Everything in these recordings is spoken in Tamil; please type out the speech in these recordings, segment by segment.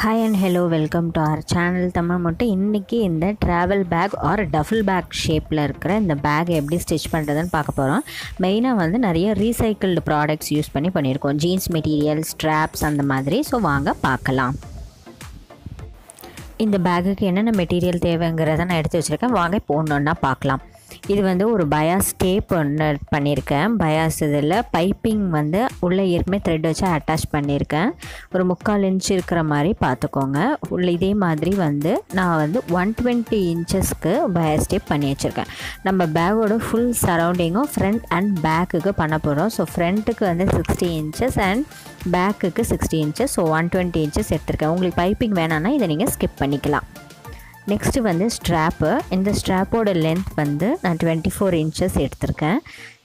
Hi and hello welcome to our channel Tamil மட்டும் இன்றைக்கி இந்த travel bag or duffle bag ஷேப்பில் இருக்கிற இந்த பேக் எப்படி ஸ்டிச் பண்ணுறதுன்னு பார்க்க போகிறோம் மெயினாக வந்து நிறைய ரீசைக்கிள்டு ப்ராடக்ட்ஸ் யூஸ் பண்ணி பண்ணியிருக்கோம். ஜீன்ஸ் மெட்டீரியல் ஸ்ட்ராப்ஸ் அந்த மாதிரி. ஸோ வாங்க பார்க்கலாம். இந்த பேக்குக்கு என்னென்ன மெட்டீரியல் தேவைங்கிறத நான் எடுத்து வச்சுருக்கேன். வாங்க போகணுன்னா பார்க்கலாம். இது வந்து ஒரு பயாஸ் டேப் ஒன்று பண்ணியிருக்கேன் பயாஸ் இதில் பைப்பிங் வந்து உள்ளே ஏற்கனவே த்ரெட் வச்சு அட்டாச் பண்ணியிருக்கேன் ஒரு முக்கால் இன்ச் இருக்கிற மாதிரி பார்த்துக்கோங்க உள்ள இதே மாதிரி வந்து நான் வந்து ஒன் டுவெண்ட்டி இன்ச்சஸ்க்கு பயாஸ் டேப் பண்ணி வச்சுருக்கேன். நம்ம பேக்கோட ஃபுல் சரௌண்டிங்கும் ஃப்ரண்ட் அண்ட் பேக்குக்கு பண்ண போகிறோம் ஸோ ஃப்ரண்ட்டுக்கு வந்து சிக்ஸ்டி இன்ச்சஸ் அண்ட் பேக்குக்கு sixty inches so one twenty inches எடுத்திருக்கேன். உங்களுக்கு பைப்பிங் வேணான்னா இதை நீங்கள் ஸ்கிப் பண்ணிக்கலாம். நெக்ஸ்ட்டு வந்து ஸ்ட்ராப்பு இந்த ஸ்ட்ராப்போட லென்த் வந்து நான் டுவெண்ட்டி ஃபோர் இன்ச்சஸ் எடுத்திருக்கேன்.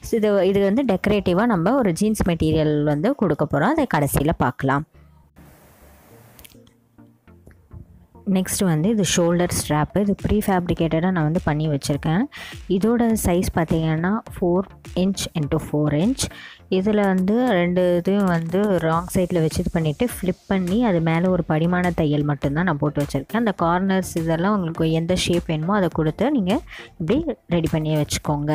ஸோ இது இது வந்து டெக்கரேட்டிவாக நம்ம ஒரு ஜீன்ஸ் மெட்டீரியல் வந்து கொடுக்க போகிறோம் அதை கடைசியில் பார்க்கலாம். நெக்ஸ்ட் வந்து இது ஷோல்டர் ஸ்ட்ராப்பு இது ப்ரீ ஃபேப்ரிகேட்டடாக நான் வந்து பண்ணி வச்சுருக்கேன். இதோட சைஸ் பார்த்திங்கன்னா four inch into four inch இதில் வந்து ரெண்டு இதையும் வந்து ராங் சைடில் வச்சு இது பண்ணிவிட்டு ஃப்ளிப் பண்ணி அது மேலே ஒரு படிமான தையல் மட்டும்தான் நான் போட்டு வச்சுருக்கேன். அந்த கார்னர்ஸ் இதெல்லாம் உங்களுக்கு எந்த ஷேப் வேணுமோ அதை கொடுத்து நீங்கள் இப்படி ரெடி பண்ணி வச்சுக்கோங்க.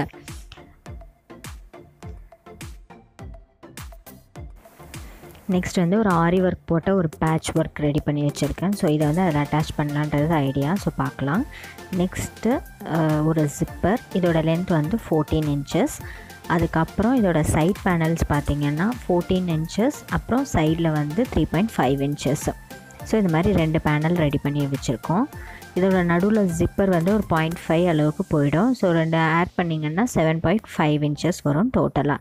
நெக்ஸ்ட் வந்து ஒரு ஆரி ஒர்க் போட்ட ஒரு பேட்ச் ஒர்க் ரெடி பண்ணி வச்சுருக்கேன். ஸோ இதை வந்து அதில் அட்டாச் பண்ணலான்றது ஐடியா ஸோ பார்க்கலாம். நெக்ஸ்ட்டு ஒரு ஜிப்பர் இதோட லென்த் வந்து ஃபோர்டீன் இன்ச்சஸ் அதுக்கப்புறம் இதோட சைட் பேனல்ஸ் பார்த்திங்கன்னா ஃபோர்டீன் இன்ச்சஸ் அப்புறம் சைடில் வந்து three point five inches so இந்த மாதிரி ரெண்டு பேனல் ரெடி பண்ணி வச்சுருக்கோம். இதோட நடுவில் ஜிப்பர் வந்து ஒரு பாயிண்ட் ஃபைவ் அளவுக்கு போயிடும். ஸோ ரெண்டு ஆட் பண்ணிங்கன்னா செவன் பாயிண்ட் ஃபைவ் இன்ச்சஸ் வரும் டோட்டலாக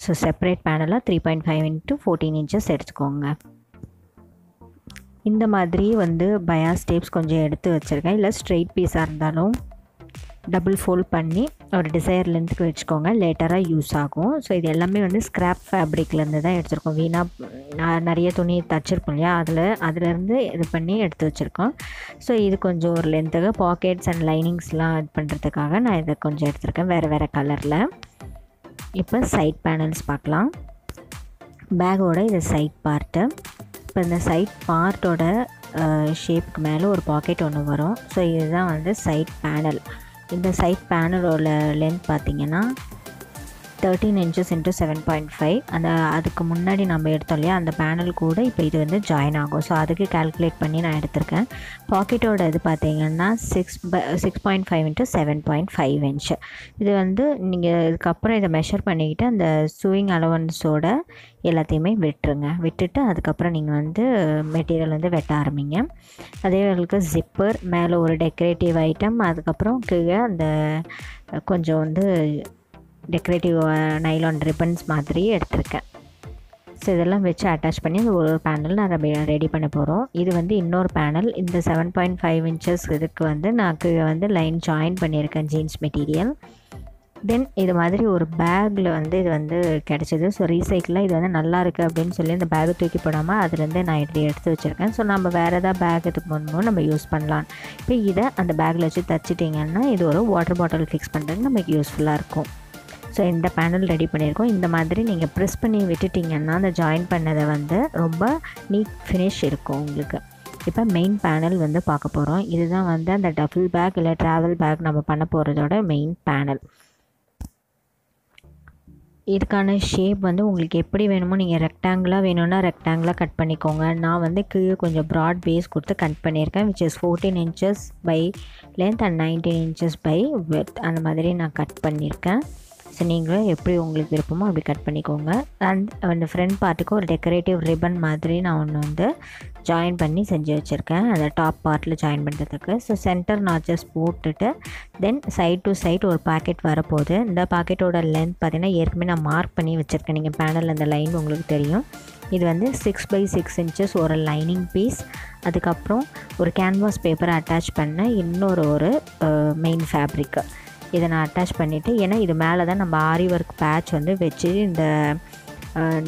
so separate பேனலாக three point five into fourteen inches எடுத்துக்கோங்க. இந்த மாதிரி வந்து பயாஸ் டேப்ஸ் கொஞ்சம் எடுத்து வச்சுருக்கேன். இல்லை ஸ்ட்ரெயிட் பீஸாக இருந்தாலும் டபுள் ஃபோல்ட் பண்ணி ஒரு டிசைர் லென்த்துக்கு வச்சுக்கோங்க. லேட்டராக யூஸ் ஆகும். ஸோ இது எல்லாமே வந்து ஸ்க்ராப் ஃபேப்ரிக்லேருந்து தான் எடுத்திருக்கோம். வீணாக நிறைய துணி தச்சிருப்போம் இல்லையா? அதில் அதுலேருந்து இது பண்ணி எடுத்து வச்சுருக்கோம். ஸோ இது கொஞ்சம் ஒரு லென்த்துக்கு பாக்கெட்ஸ் அண்ட் லைனிங்ஸ்லாம் இது பண்ணுறதுக்காக நான் இதை கொஞ்சம் எடுத்திருக்கேன். வேறு வேறு கலரில் இப்போ சைட் பேனல்ஸ் பார்க்கலாம். பேக்கோட இது சைட் பார்ட்டு இப்போ இந்த சைட் பார்ட்டோட ஷேப்புக்கு மேலே ஒரு பாக்கெட் ஒன்று வரும். ஸோ இதுதான் வந்து சைட் பேனல் இந்த சைட் பேனலோட லென்த் பார்த்திங்கன்னா thirteen inches into seven point five அந்த அதுக்கு முன்னாடி நம்ம எடுத்தோம் இல்லையா அந்த பேனல் கூட இப்போ இது வந்து ஜாயின் ஆகும். ஸோ அதுக்கு கால்குலேட் பண்ணி நான் எடுத்திருக்கேன். பாக்கெட்டோட இது பார்த்தீங்கன்னா சிக்ஸ் ப six point five into seven point five inch இது வந்து நீங்கள் இதுக்கப்புறம் இதை மெஷர் பண்ணிக்கிட்டு அந்த சூயிங் அலவன்ஸோட எல்லாத்தையுமே விட்டுருங்க. விட்டுட்டு அதுக்கப்புறம் நீங்கள் வந்து மெட்டீரியல் வந்து வெட்ட ஆரம்பிங்க. அதே உங்களுக்கு ஜிப்பர் மேலே ஒரு டெக்கரேட்டிவ் ஐட்டம் அதுக்கப்புறம் கீழே அந்த கொஞ்சம் வந்து டெக்கரேட்டிவ் நைலான் ரிப்பன்ஸ் மாதிரி எடுத்திருக்கேன். ஸோ இதெல்லாம் வச்சு அட்டாச் பண்ணி அந்த ஒரு பேனல் நான் ரெடி பண்ண போகிறோம் இது வந்து இன்னொரு பேனல் இந்த செவன் பாயிண்ட் ஃபைவ் இன்ச்சஸ் இதுக்கு வந்து நான் வந்து லைன் ஜாயின் பண்ணியிருக்கேன் ஜீன்ஸ் மெட்டீரியல் தென் இது மாதிரி ஒரு பேக்கில் வந்து இது வந்து கிடச்சிது. ஸோ ரீசைக்கிளில் இது வந்து நல்லா இருக்குது அப்படின்னு சொல்லி இந்த பேக்கை தூக்கி போடாமல் அதுலேருந்து நான் இப்படி எடுத்து வச்சுருக்கேன். ஸோ நம்ம வேறு எதாவது பேக் இதுக்கு போகணுமோ நம்ம யூஸ் பண்ணலாம். இப்போ இதை அந்த பேக்கில் வச்சு தச்சிட்டிங்கன்னா இது ஒரு வாட்டர் பாட்டில் ஃபிக்ஸ் பண்ணுறதுக்கு நமக்கு யூஸ்ஃபுல்லாக இருக்கும். ஸோ இந்த பேனல் ரெடி பண்ணியிருக்கோம். இந்த மாதிரி நீங்கள் ப்ரெஸ் பண்ணி விட்டுட்டிங்கன்னா அந்த ஜாயின் பண்ணதை வந்து ரொம்ப நீட் ஃபினிஷ் இருக்கும் உங்களுக்கு. இப்போ மெயின் பேனல் வந்து பார்க்க போகிறோம் இதுதான் வந்து அந்த டபுள் பேக் இல்லை ட்ராவல் பேக் நம்ம பண்ண போகிறதோட மெயின் பேனல் இதுக்கான ஷேப் வந்து உங்களுக்கு எப்படி வேணுமோ நீங்கள் ரெக்டாங்கிளாக வேணும்னா ரெக்டாங்கிளாக கட் பண்ணிக்கோங்க. நான் வந்து கீழே கொஞ்சம் ப்ராட் பேஸ் கொடுத்து கட் பண்ணியிருக்கேன் which is fourteen inches by length and nineteen inches by width அந்த மாதிரி நான் கட் பண்ணியிருக்கேன். ஸோ நீங்களும் எப்படி உங்களுக்கு விருப்பமோ அப்படி கட் பண்ணிக்கோங்க. அண்ட் அந்த ஃப்ரண்ட் பார்ட்டுக்கு ஒரு டெக்கரேட்டிவ் ரிப்பன் மாதிரி நான் ஒன்று வந்து ஜாயின் பண்ணி செஞ்சு வச்சுருக்கேன். அந்த டாப் பார்ட்டில் ஜாயின் பண்ணுறதுக்கு ஸோ சென்டர் நாச்சஸ் போட்டுட்டு தென் சைட் டு சைட் ஒரு பாக்கெட் வரப்போகுது. இந்த பாக்கெட்டோட லென்த் பார்த்திங்கன்னா ஏற்கனவே நான் மார்க் பண்ணி வச்சுருக்கேன். நீங்கள் பேனலில் அந்த லைன் உங்களுக்கு தெரியும். இது வந்து சிக்ஸ் பை சிக்ஸ் இன்ச்சஸ் ஒரு லைனிங் பீஸ் அதுக்கப்புறம் ஒரு கேன்வாஸ் பேப்பரை அட்டாச் பண்ண இன்னொரு ஒரு மெயின் ஃபேப்ரிக்கு இதை நான் அட்டாச் பண்ணிவிட்டு ஏன்னா இது மேலே தான் நம்ம ஆரி ஒர்க் பேட்ச் வந்து வச்சு இந்த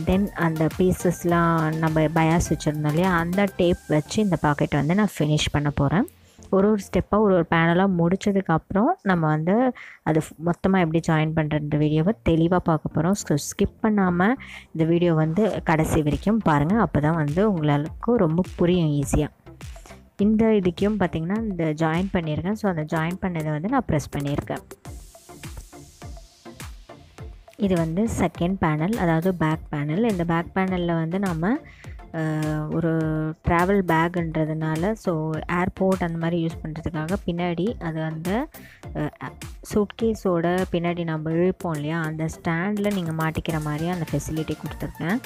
தென் அந்த பீசஸ்லாம் நம்ம பயாஸ் வச்சுருந்தோம் இல்லையா? அந்த டேப் வச்சு இந்த பாக்கெட்டை வந்து நான் ஃபினிஷ் பண்ண போகிறேன் ஒரு ஒரு ஸ்டெப்பாக ஒரு ஒரு பேனலாக முடிச்சதுக்கப்புறம் நம்ம வந்து அது மொத்தமாக எப்படி ஜாயின் பண்ணுற வீடியோவை தெளிவாக பார்க்க போகிறோம் ஸோ ஸ்கிப் பண்ணாமல் இந்த வீடியோ வந்து கடைசி வரைக்கும் பாருங்கள் அப்போ தான் வந்து உங்களுக்கு ரொம்ப புரியும் ஈஸியாக இந்த இதுக்கும் பார்த்திங்கன்னா இந்த ஜாயின் பண்ணியிருக்கேன் ஸோ அந்த ஜாயின் பண்ணதை வந்து நான் ப்ரெஸ் பண்ணியிருக்கேன் இது வந்து செகண்ட் பேனல் அதாவது பேக் பேனல் இந்த பேக் பேனலில் வந்து நம்ம ஒரு ட்ராவல் பேக்குன்றதுனால ஸோ ஏர்போர்ட் அந்த மாதிரி யூஸ் பண்ணுறதுக்காக பின்னாடி அது அந்த சூட்கேஸோட பின்னாடி நம்ம இழுப்போம் இல்லையா அந்த ஸ்டாண்டில் நீங்கள் மாட்டிக்கிற மாதிரி அந்த ஃபெசிலிட்டி கொடுத்துருக்கேன்.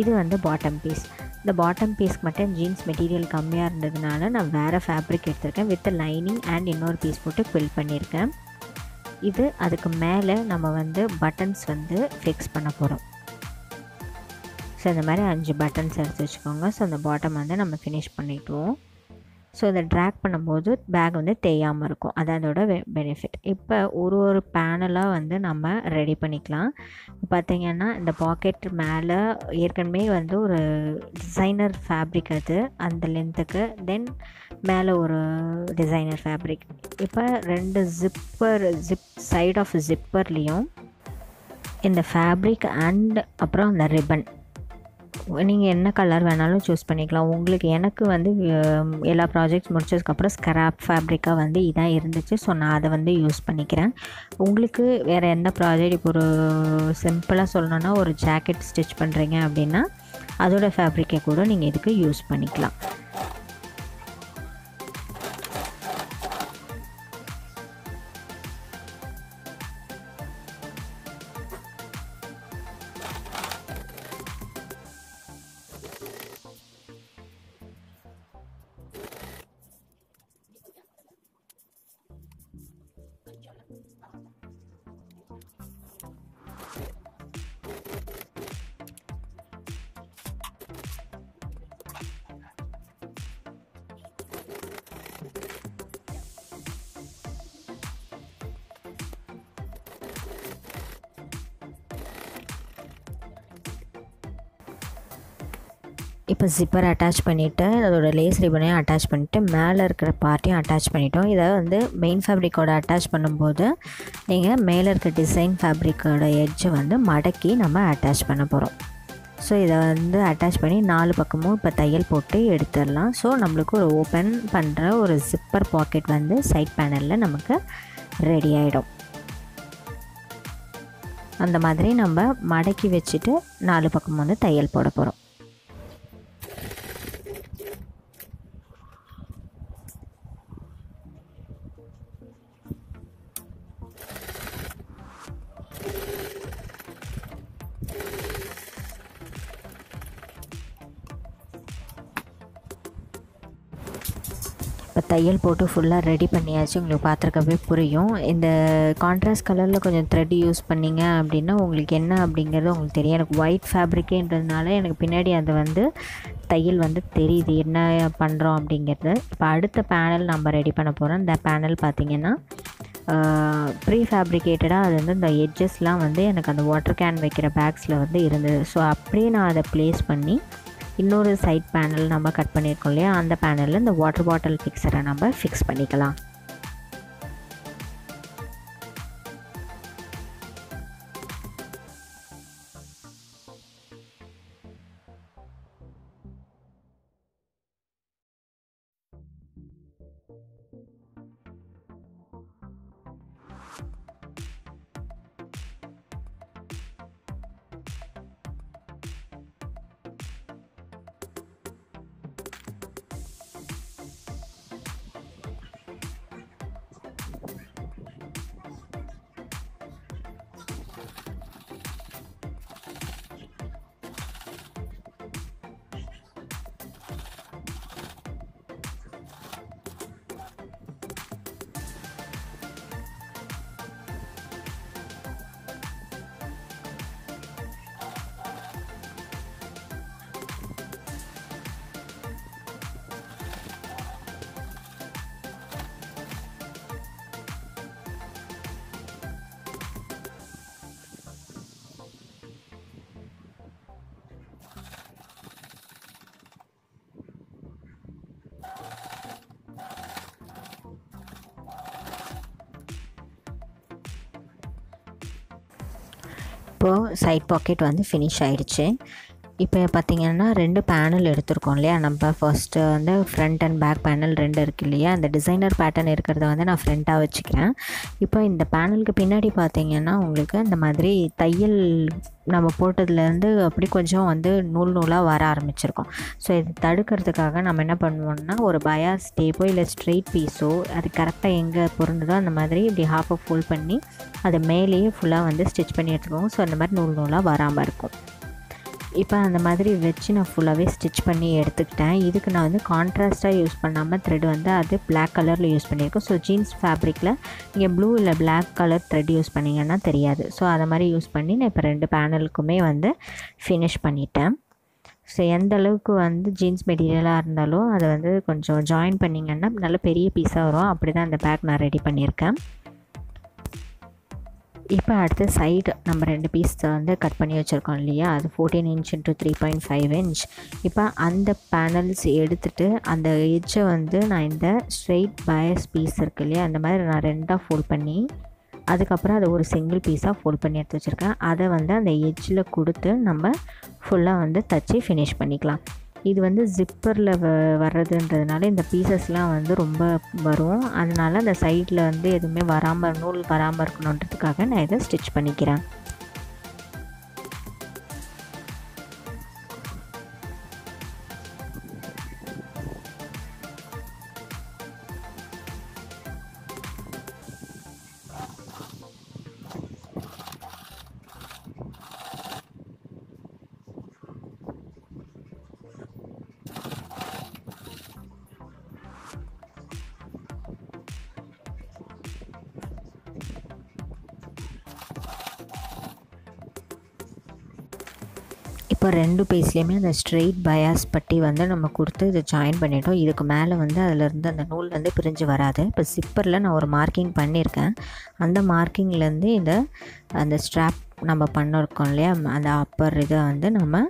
இது வந்து பாட்டம் பீஸ் இந்த பாட்டம் பீஸ்க்கு மட்டும் ஜீன்ஸ் மெட்டீரியல் கம்மியாக இருந்ததுனால நான் வேறு ஃபேப்ரிக் எடுத்திருக்கேன் வித் லைனிங் அண்ட் இன்னொரு பீஸ் போட்டு ஃபில் பண்ணியிருக்கேன். இது அதுக்கு மேலே நம்ம வந்து பட்டன்ஸ் வந்து ஃபிக்ஸ் பண்ண போகிறோம் ஸோ இந்த மாதிரி அஞ்சு பட்டன்ஸ் எடுத்து வச்சுக்கோங்க. ஸோ அந்த பாட்டம் வந்து நம்ம ஃபினிஷ் பண்ணிக்குவோம் ஸோ இதை ட்ராக் பண்ணும்போது பேக் வந்து தேயாமல் இருக்கும். அது அதோட பெனிஃபிட் இப்போ ஒரு ஒரு பேனலாக வந்து நம்ம ரெடி பண்ணிக்கலாம். பார்த்திங்கன்னா இந்த பாக்கெட் மேலே ஏற்கனவே வந்து ஒரு டிசைனர் ஃபேப்ரிக் அது. அந்த லென்த்துக்கு தென் மேலே ஒரு டிசைனர் ஃபேப்ரிக் இப்போ ரெண்டு ஜிப்பர் ஜிப் சைட் ஆஃப் ஜிப்பர்லேயும் இந்த ஃபேப்ரிக் அண்ட் அப்புறம் அந்த ரிப்பன் நீங்கள் என்ன கலர் வேணாலும் சூஸ் பண்ணிக்கலாம். உங்களுக்கு எனக்கு வந்து எல்லா ப்ராஜெக்ட்ஸ் முடிச்சதுக்கப்புறம் ஸ்க்ராப் ஃபேப்ரிக்காக வந்து இதாக இருந்துச்சு. ஸோ நான் அதை வந்து யூஸ் பண்ணிக்கிறேன். உங்களுக்கு வேறு எந்த ப்ராஜெக்ட் இப்போ ஒரு சிம்பிளாக சொல்லணுன்னா ஒரு ஜாக்கெட் ஸ்டிச் பண்ணுறீங்க அப்படின்னா அதோடய ஃபேப்ரிக்கை கூட நீங்கள் இதுக்கு யூஸ் பண்ணிக்கலாம். இப்போ ஜிப்பர் அட்டாச் பண்ணிவிட்டு அதோடய லேஸ் ரிபனையும் அட்டாச் பண்ணிவிட்டு மேலே இருக்கிற பார்ட்டையும் அட்டாச் பண்ணிட்டோம். இதை வந்து மெயின் ஃபேப்ரிக்கோட அட்டாச் பண்ணும்போது நீங்கள் மேலே இருக்க டிசைன் ஃபேப்ரிக்கோட எட்ஜை வந்து மடக்கி நம்ம அட்டாச் பண்ண போகிறோம் ஸோ இதை வந்து அட்டாச் பண்ணி நாலு பக்கமும் இப்போ தையல் போட்டு எடுத்துடலாம். ஸோ நம்மளுக்கு ஒரு ஓப்பன் பண்ணுற ஒரு ஜிப்பர் பாக்கெட் வந்து சைட் பேனலில் நமக்கு ரெடி ஆகிடும் அந்த மாதிரி நம்ம மடக்கி வச்சுட்டு நாலு பக்கம் வந்து தையல் போட போகிறோம் தையல் போட்டு ஃபுல்லாக ரெடி பண்ணியாச்சு. உங்களுக்கு பார்த்துருக்கவே புரியும். இந்த கான்ட்ராஸ்ட் கலரில் கொஞ்சம் த்ரெட் யூஸ் பண்ணிங்க அப்படின்னா உங்களுக்கு என்ன அப்படிங்கிறது உங்களுக்கு தெரியும். எனக்கு ஒயிட் ஃபேப்ரிக்கேன்றதுனால எனக்கு பின்னாடி அது வந்து தையல் வந்து தெரியுது. என்ன பண்ணுறோம் அப்படிங்கிறது. இப்போ அடுத்த பேனல் நம்ம ரெடி பண்ண போகிறோம் இந்த பேனல் பார்த்திங்கன்னா ப்ரீ ஃபேப்ரிகேட்டடாக அது வந்து இந்த எட்ஜஸ்லாம் வந்து எனக்கு அந்த வாட்டர் கேன் வைக்கிற பேக்ஸில் வந்து இருந்தது. ஸோ அப்படியே நான் அதை ப்ளேஸ் பண்ணி இன்னொரு சைட் பேனல் நம்ம கட் பண்ணியிருக்கோம் இல்லையா? அந்த பேனலில் இந்த வாட்டர் பாட்டில் ஃபிக்ஸரை நம்ம ஃபிக்ஸ் பண்ணிக்கலாம். இப்போது சைட் பாக்கெட் வந்து ஃபினிஷ் ஆயிடுச்சு. இப்போ பார்த்திங்கன்னா ரெண்டு பேனல் எடுத்திருக்கோம் இல்லையா? நம்ம ஃபர்ஸ்ட்டு வந்து ஃப்ரண்ட் அண்ட் பேக் பேனல் ரெண்டு இருக்குது இல்லையா? அந்த டிசைனர் பேட்டர்ன் இருக்கிறத வந்து நான் ஃப்ரண்ட்டாக வச்சுக்கிறேன். இப்போ இந்த பேனலுக்கு பின்னாடி பார்த்திங்கன்னா உங்களுக்கு இந்த மாதிரி தையல் நம்ம போட்டதுலேருந்து அப்படி கொஞ்சம் வந்து நூல் நூலாக வர ஆரம்பிச்சிருக்கோம். ஸோ இது தடுக்கிறதுக்காக நம்ம என்ன பண்ணுவோம்னா ஒரு பயாஸ் டேப்போ இல்லை ஸ்ட்ரெயிட் பீஸோ அது கரெக்டாக எங்கே பொருந்ததோ அந்த மாதிரி இப்படி ஹாஃபை ஃபுல் பண்ணி அதை மேலேயே ஃபுல்லாக வந்து ஸ்டிச் பண்ணி எடுத்துக்கோங்க ஸோ அந்த மாதிரி நூல் நூலாக வராமல் இருக்கும். இப்போ அந்த மாதிரி வச்சு நான் ஃபுல்லாகவே ஸ்டிச் பண்ணி எடுத்துக்கிட்டேன். இதுக்கு நான் வந்து கான்ட்ராஸ்ட்டாக யூஸ் பண்ணாமல் த்ரெட் வந்து அது பிளாக் கலரில் யூஸ் பண்ணியிருக்கேன். ஸோ ஜீன்ஸ் ஃபேப்ரிக்கில் நீங்கள் ப்ளூ இல்லை பிளாக் கலர் த்ரெட் யூஸ் பண்ணிங்கன்னா தெரியாது. ஸோ அதை மாதிரி யூஸ் பண்ணி நான் இப்போ ரெண்டு பேனலுக்குமே வந்து ஃபினிஷ் பண்ணிட்டேன். ஸோ எந்த அளவுக்கு வந்து ஜீன்ஸ் மெட்டீரியலாக இருந்தாலும் அதை வந்து கொஞ்சம் ஜாயின் பண்ணிங்கன்னா நல்ல பெரிய பீஸாக வரும். அப்படி தான் அந்த பேக் நான் ரெடி பண்ணியிருக்கேன். இப்போ அடுத்து சைடு நம்ம ரெண்டு பீஸ் வந்து கட் பண்ணி வச்சுருக்கோம் இல்லையா? அது fourteen inch into three point five inch இப்போ அந்த பேனல்ஸ் எடுத்துகிட்டு அந்த எஜ்ஜை வந்து நான் இந்த ஸ்ட்ரெயிட் பயஸ் பீஸ் இருக்கு இல்லையா? அந்த மாதிரி நான் ரெண்டாக ஃபோல்ட் பண்ணி அதுக்கப்புறம் அதை ஒரு சிங்கிள் பீஸாக ஃபோல்ட் பண்ணி எடுத்து வச்சுருக்கேன். அதை வந்து அந்த எஜ்ஜில் கொடுத்து நம்ம ஃபுல்லாக வந்து தச்சு ஃபினிஷ் பண்ணிக்கலாம். இது வந்து ஜிப்பரில் வ வர்றதுன்றதுனால இந்த பீசஸ்லாம் வந்து ரொம்ப வரும். அதனால் அந்த சைடில் வந்து எதுவுமே வராமல் நூல் வராமல் இருக்கணுன்றதுக்காக நான் இதை ஸ்டிச் பண்ணிக்கிறேன். இப்போ ரெண்டு பீஸ்லேயுமே அந்த ஸ்ட்ரெயிட் பயாஸ் பட்டி வந்து நம்ம கொடுத்து இதை ஜாயின் பண்ணிட்டோம். இதுக்கு மேலே வந்து அதிலிருந்து அந்த நூல் வந்து பிரிஞ்சு வராது. இப்போ சிப்பரில் நான் ஒரு மார்க்கிங் பண்ணியிருக்கேன். அந்த மார்க்கிங்லேருந்து இதை அந்த ஸ்ட்ராப் நம்ம பண்ணிருக்கோம் இல்லையா? அந்த அப்பர் இதை வந்து நம்ம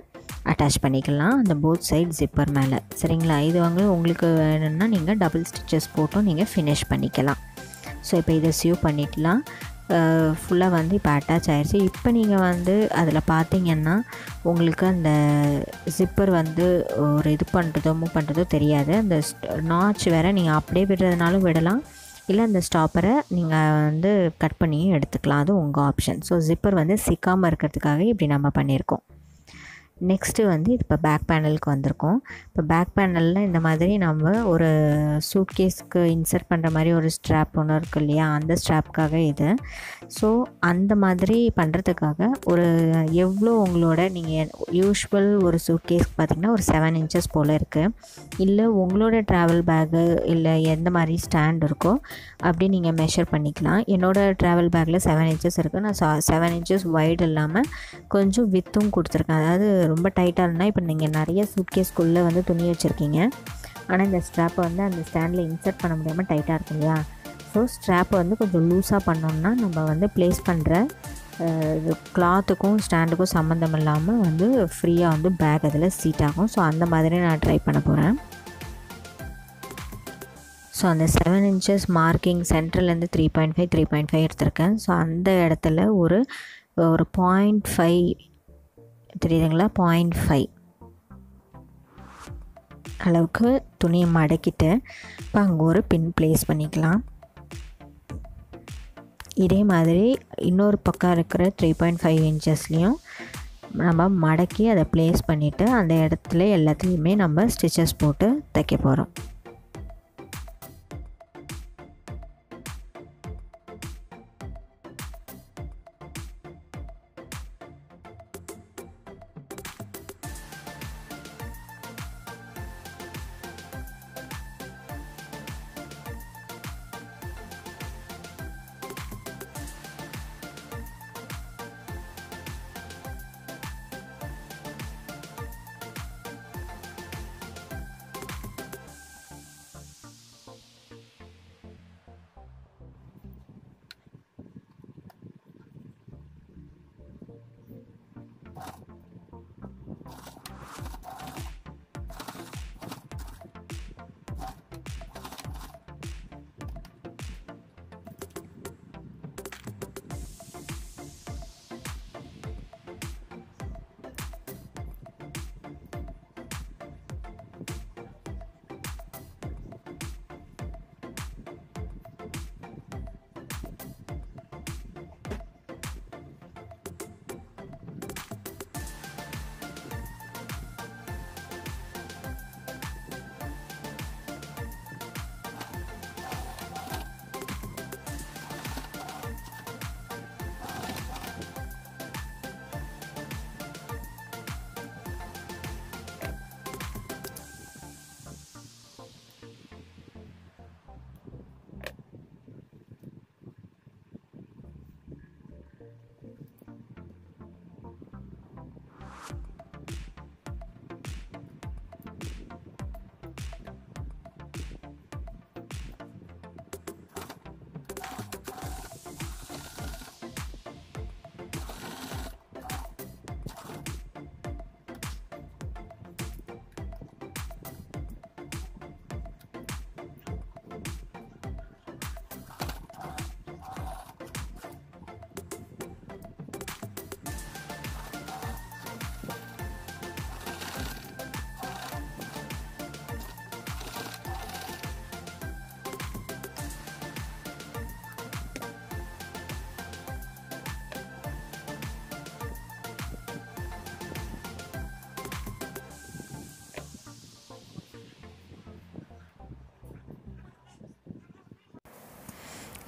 அட்டாச் பண்ணிக்கலாம். அந்த போத் சைட் ஜிப்பர் மேலே. சரிங்களா? இது வந்து உங்களுக்கு வேணும்னா நீங்கள் டபுள் ஸ்டிச்சஸ் போட்டும் நீங்கள் ஃபினிஷ் பண்ணிக்கலாம். ஸோ இப்போ இதை சியூ பண்ணிக்கலாம் ஃபுல்லாக வந்து இப்போ அட்டாச் ஆயிடுச்சு இப்போ நீங்கள் வந்து அதில் பார்த்தீங்கன்னா உங்களுக்கு அந்த ஜிப்பர் வந்து ஒரு இது பண்ணுறதோ மூவ் பண்ணுறதோ தெரியாது. அந்த நாச் வேறு நீங்கள் அப்படியே விடுறதுனாலும் விடலாம். இல்லை அந்த ஸ்டாப்பரை நீங்கள் வந்து கட் பண்ணியும் எடுத்துக்கலாம். அது உங்கள் ஆப்ஷன் ஸோ ஜிப்பர் வந்து சிக்காமல் இருக்கிறதுக்காக இப்படி நம்ம பண்ணியிருக்கோம். நெக்ஸ்ட்டு வந்து இப்போ பேக் பேனலுக்கு வந்திருக்கோம். இப்போ பேக் பேனலில் இந்த மாதிரி நம்ம ஒரு சூட்கேஸ்க்கு இன்சர்ட் பண்ணுற மாதிரி ஒரு ஸ்ட்ராப் ஒன்று இருக்கு இல்லையா? அந்த ஸ்ட்ராப்காக இது. ஸோ அந்த மாதிரி பண்ணுறதுக்காக ஒரு எவ்வளோ உங்களோட நீங்கள் யூஸ்வல் ஒரு சூட்கேஸ்க்கு பார்த்திங்கன்னா ஒரு செவன் இன்ச்சஸ் போல் இருக்குது இல்லை உங்களோட ட்ராவல் பேக்கு இல்லை எந்த மாதிரி ஸ்டாண்ட் இருக்கோ அப்படி நீங்கள் மெஷர் பண்ணிக்கலாம். என்னோடய ட்ராவல் பேக்கில் செவன் இன்ச்சஸ் இருக்குது நான் செவன் இன்ச்சஸ் வைடு இல்லாமல் கொஞ்சம் வித்தும் கொடுத்துருக்கேன். அதாவது ரொம்ப டைட்டாக இருந்தால் இப்போ நீங்கள் நிறைய சூட்கேஸ்க்குள்ளே வந்து துணி வச்சுருக்கீங்க. ஆனால் இந்த ஸ்ட்ராப்பை வந்து அந்த ஸ்டாண்டில் இன்சர்ட் பண்ண முடியாமல் டைட்டாக இருக்கும் இல்லையா? ஸோ ஸ்ட்ராப்பை வந்து கொஞ்சம் லூஸாக பண்ணோம்னா நம்ம வந்து ப்ளேஸ் பண்ணுற இது கிளாத்துக்கும் ஸ்டாண்டுக்கும் சம்மந்தம் இல்லாமல் வந்து ஃப்ரீயாக வந்து பேக் அதில் சீட் ஆகும். ஸோ அந்த மாதிரி நான் ட்ரை பண்ண போகிறேன் ஸோ அந்த seven inches marking சென்ட்ரல்லேருந்து three point five three point five எடுத்திருக்கேன். ஸோ அந்த இடத்துல ஒரு ஒரு பாயிண்ட் ஃபைவ் தெரியுதுங்களா? பாயிண்ட் ஃபைவ் அளவுக்கு துணியை மடக்கிட்டு இப்போ அங்கே ஒரு பின் ப்ளேஸ் பண்ணிக்கலாம். இதே மாதிரி இன்னொரு பக்கம் இருக்கிற த்ரீ பாயிண்ட் ஃபைவ் இன்ச்சஸ்லேயும் நம்ம மடக்கி அதை ப்ளேஸ் பண்ணிவிட்டு அந்த இடத்துல எல்லாத்துலேயுமே நம்ம ஸ்டிச்சஸ் போட்டு தைக்க போகிறோம்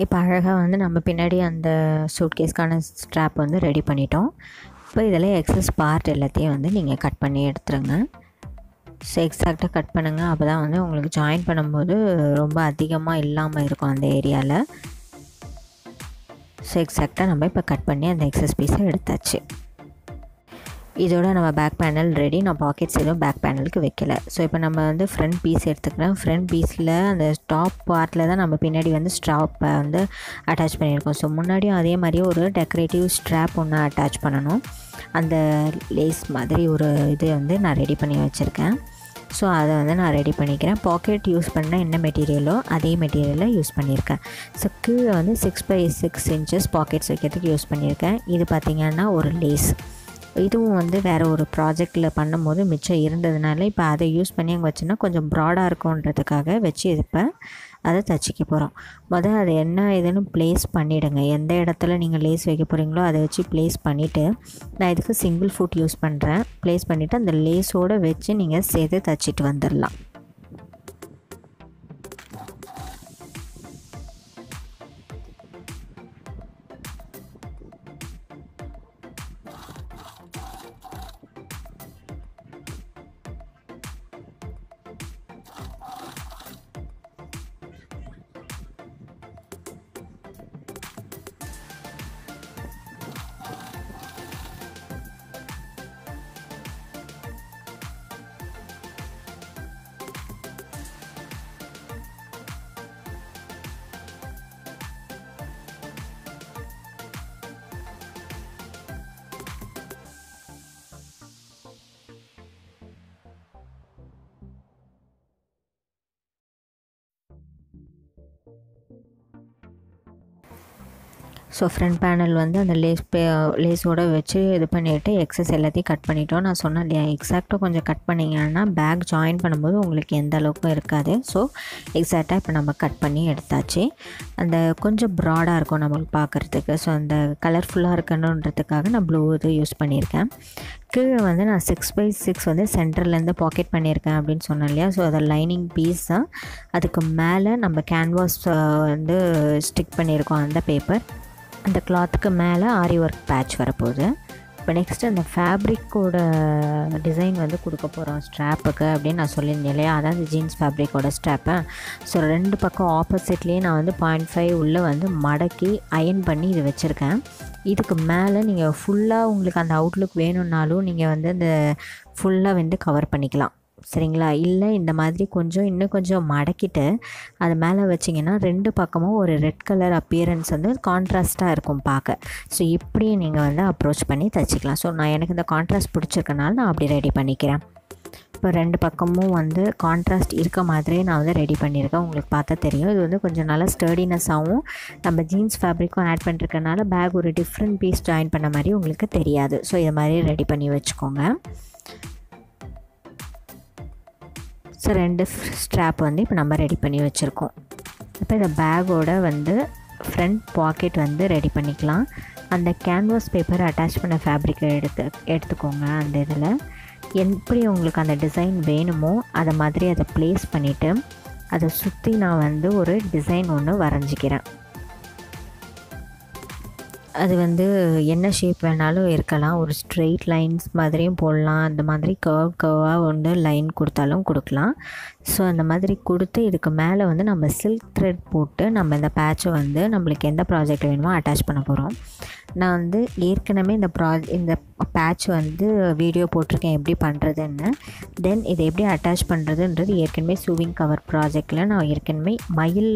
இப்போ அழகாக வந்து நம்ம பின்னாடி அந்த சூட்கேஸ்க்கான ஸ்ட்ராப் வந்து ரெடி பண்ணிட்டோம். இப்போ இதில் எக்ஸஸ் பார்ட் எல்லாத்தையும் வந்து நீங்கள் கட் பண்ணி எடுத்துருங்க. ஸோ எக்ஸாக்டாக கட் பண்ணுங்கள் அப்போ தான் வந்து உங்களுக்கு ஜாயின் பண்ணும்போது ரொம்ப அதிகமாக இல்லாமல் இருக்கும் அந்த ஏரியாவில் ஸோ எக்ஸாக்டாக நம்ம இப்போ கட் பண்ணி அந்த எக்ஸஸ் பீஸை எடுத்தாச்சு. இதோட நம்ம பேக் பேனல் ரெடி நான் பாக்கெட்ஸ் எதுவும் பேக் பேனலுக்கு வைக்கல. ஸோ இப்போ நம்ம வந்து ஃப்ரண்ட் பீஸ் எடுத்துக்கிறேன் ஃப்ரண்ட் பீஸில் அந்த டாப் பார்ட்டில் தான் நம்ம பின்னாடி வந்து ஸ்ட்ராப்பை வந்து அட்டாச் பண்ணியிருக்கோம். ஸோ முன்னாடியும் அதே மாதிரியே ஒரு டெக்கரேட்டிவ் ஸ்ட்ராப் ஒன்று அட்டாச் பண்ணணும். அந்த லேஸ் மாதிரி ஒரு இது வந்து நான் ரெடி பண்ணி வச்சுருக்கேன். ஸோ அதை வந்து நான் ரெடி பண்ணிக்கிறேன். பாக்கெட் யூஸ் பண்ண என்ன மெட்டீரியலோ அதே மெட்டீரியலை யூஸ் பண்ணியிருக்கேன். ஸோ கீழே வந்து six by six inches pockets வைக்கிறதுக்கு யூஸ் பண்ணியிருக்கேன். இது பார்த்திங்கன்னா ஒரு லேஸ் இதுவும் வந்து வேறு ஒரு ப்ராஜெக்டில் பண்ணும்போது மிச்சம் இருந்ததுனால இப்போ அதை யூஸ் பண்ணி அங்கே வச்சோன்னா கொஞ்சம் ப்ராடாக இருக்கும்ன்றதுக்காக வச்சு இப்போ அதை தச்சிக்க போகிறோம் மொதல் அது என்ன இதுன்னு ப்ளேஸ் பண்ணிவிடுங்க எந்த இடத்துல நீங்கள் லேஸ் வைக்க போகிறீங்களோ அதை வச்சு ப்ளேஸ் பண்ணிவிட்டு நான் இதுக்கு சிங்கிள் ஃபுட் யூஸ் பண்ணுறேன் ப்ளேஸ் பண்ணிவிட்டு அந்த லேஸோடு வச்சு நீங்கள் சேர்த்து தச்சிட்டு வந்துடலாம். ஸோ ஃப்ரண்ட் பேனல் வந்து அந்த லேஸ் பே லேஸோடு வச்சு இது பண்ணிவிட்டு எக்ஸஸ் எல்லாத்தையும் கட் பண்ணிட்டோம். நான் சொன்னேன் இல்லையா எக்ஸாக்டாக கொஞ்சம் கட் பண்ணிங்கன்னா பேக் ஜாயின் பண்ணும்போது உங்களுக்கு எந்த அளவுக்கும் இருக்காது. ஸோ எக்ஸாக்டாக இப்போ நம்ம கட் பண்ணி எடுத்தாச்சு. அந்த கொஞ்சம் ப்ராடாக இருக்கும் நம்மளுக்கு பார்க்குறதுக்கு ஸோ அந்த கலர்ஃபுல்லாக இருக்கணுன்றதுக்காக நான் ப்ளூ இது யூஸ் பண்ணியிருக்கேன். கீழே வந்து நான் சிக்ஸ் பை சிக்ஸ் வந்து சென்டர்லேருந்து பாக்கெட் பண்ணியிருக்கேன் அப்படின்னு சொன்னேன் இல்லையா. ஸோ அதை லைனிங் பீஸ் தான். அதுக்கு மேலே நம்ம கேன்வாஸ் வந்து ஸ்டிக் பண்ணியிருக்கோம் அந்த பேப்பர் அந்த கிளாத்துக்கு மேலே ஆரி ஒர்க் பேட்ச் வரப்போகுது. இப்போ நெக்ஸ்ட்டு அந்த ஃபேப்ரிக்கோட டிசைன் வந்து கொடுக்க போகிறோம் ஸ்ட்ராப்புக்கு அப்படின்னு நான் சொல்லியிருந்தேன் இல்லையா? அதான் அந்த ஜீன்ஸ் ஃபேப்ரிக்கோட ஸ்ட்ராப்பை ஸோ ரெண்டு பக்கம் ஆப்போசிட்லேயே நான் வந்து பாயிண்ட் ஃபைவ் உள்ளே வந்து மடக்கி அயன் பண்ணி இது வச்சுருக்கேன். இதுக்கு மேலே நீங்கள் ஃபுல்லாக உங்களுக்கு அந்த அவுட்லுக் வேணும்னாலும் நீங்கள் வந்து அந்த ஃபுல்லாக வந்து கவர் பண்ணிக்கலாம். சரிங்களா? இல்லை இந்த மாதிரி கொஞ்சம் இன்னும் கொஞ்சம் மடக்கிட்டு அது மேலே வச்சிங்கன்னா ரெண்டு பக்கமும் ஒரு ரெட் கலர் அப்பியரன்ஸ் வந்து கான்ட்ராஸ்ட்டாக இருக்கும் பார்க்க. ஸோ இப்படி நீங்கள் வந்து அப்ரோச் பண்ணி தைச்சிக்கலாம். ஸோ நான் எனக்கு இந்த கான்ட்ராஸ்ட் பிடிச்சிருக்கனால நான் அப்படி ரெடி பண்ணிக்கிறேன். இப்போ ரெண்டு பக்கமும் வந்து கான்ட்ராஸ்ட் இருக்க மாதிரியே நான் வந்து ரெடி பண்ணியிருக்கேன். உங்களுக்கு பார்த்தா தெரியும். இது வந்து கொஞ்சம் நல்லா ஸ்டர்டினஸ்ஸாகவும் நம்ம ஜீன்ஸ் ஃபேப்ரிக்கும் ஆட் பண்ணிருக்கனால பேக் ஒரு டிஃப்ரெண்ட் பீஸ் ஜாயின் பண்ண மாதிரி உங்களுக்கு தெரியாது. ஸோ இது மாதிரி ரெடி பண்ணி வச்சுக்கோங்க. ஸோ ரெண்டு ஸ்ட்ராப் வந்து இப்போ நம்ம ரெடி பண்ணி வச்சுருக்கோம். இப்போ இந்த பேக்கோட வந்து ஃப்ரண்ட் பாக்கெட் வந்து ரெடி பண்ணிக்கலாம். அந்த கேன்வாஸ் பேப்பர் அட்டாச் பண்ண ஃபேப்ரிக்கை எடுத்து எடுத்துக்கோங்க அந்த இதில். எப்படி உங்களுக்கு அந்த டிசைன் வேணுமோ அதை மாதிரி அதை ப்ளேஸ் பண்ணிவிட்டு அதை சுற்றி நான் வந்து ஒரு டிசைன் ஒன்று வரைஞ்சிக்கிறேன். அது வந்து என்ன ஷேப் வேணாலும் இருக்கலாம். ஒரு ஸ்ட்ரெயிட் லைன்ஸ் மாதிரியும் போடலாம். அந்த மாதிரி கர்வ் கர்வாக வந்து லைன் கொடுத்தாலும் கொடுக்கலாம். ஸோ அந்த மாதிரி கொடுத்து இதுக்கு மேலே வந்து நம்ம சில்க் த்ரெட் போட்டு நம்ம இந்த பேட்சை வந்து நம்மளுக்கு எந்த ப்ராஜெக்ட் வேணுமோ அட்டாச் பண்ண போகிறோம் நான் வந்து ஏற்கனவே இந்த ப்ரா இந்த பேட்ச் வந்து வீடியோ போட்டிருக்கேன் எப்படி பண்ணுறதுன்னு தென் இதை எப்படி அட்டாச் பண்ணுறதுன்றது ஏற்கனவே சூவிங் கவர் ப்ராஜெக்டில் நான் ஏற்கனவே மயில்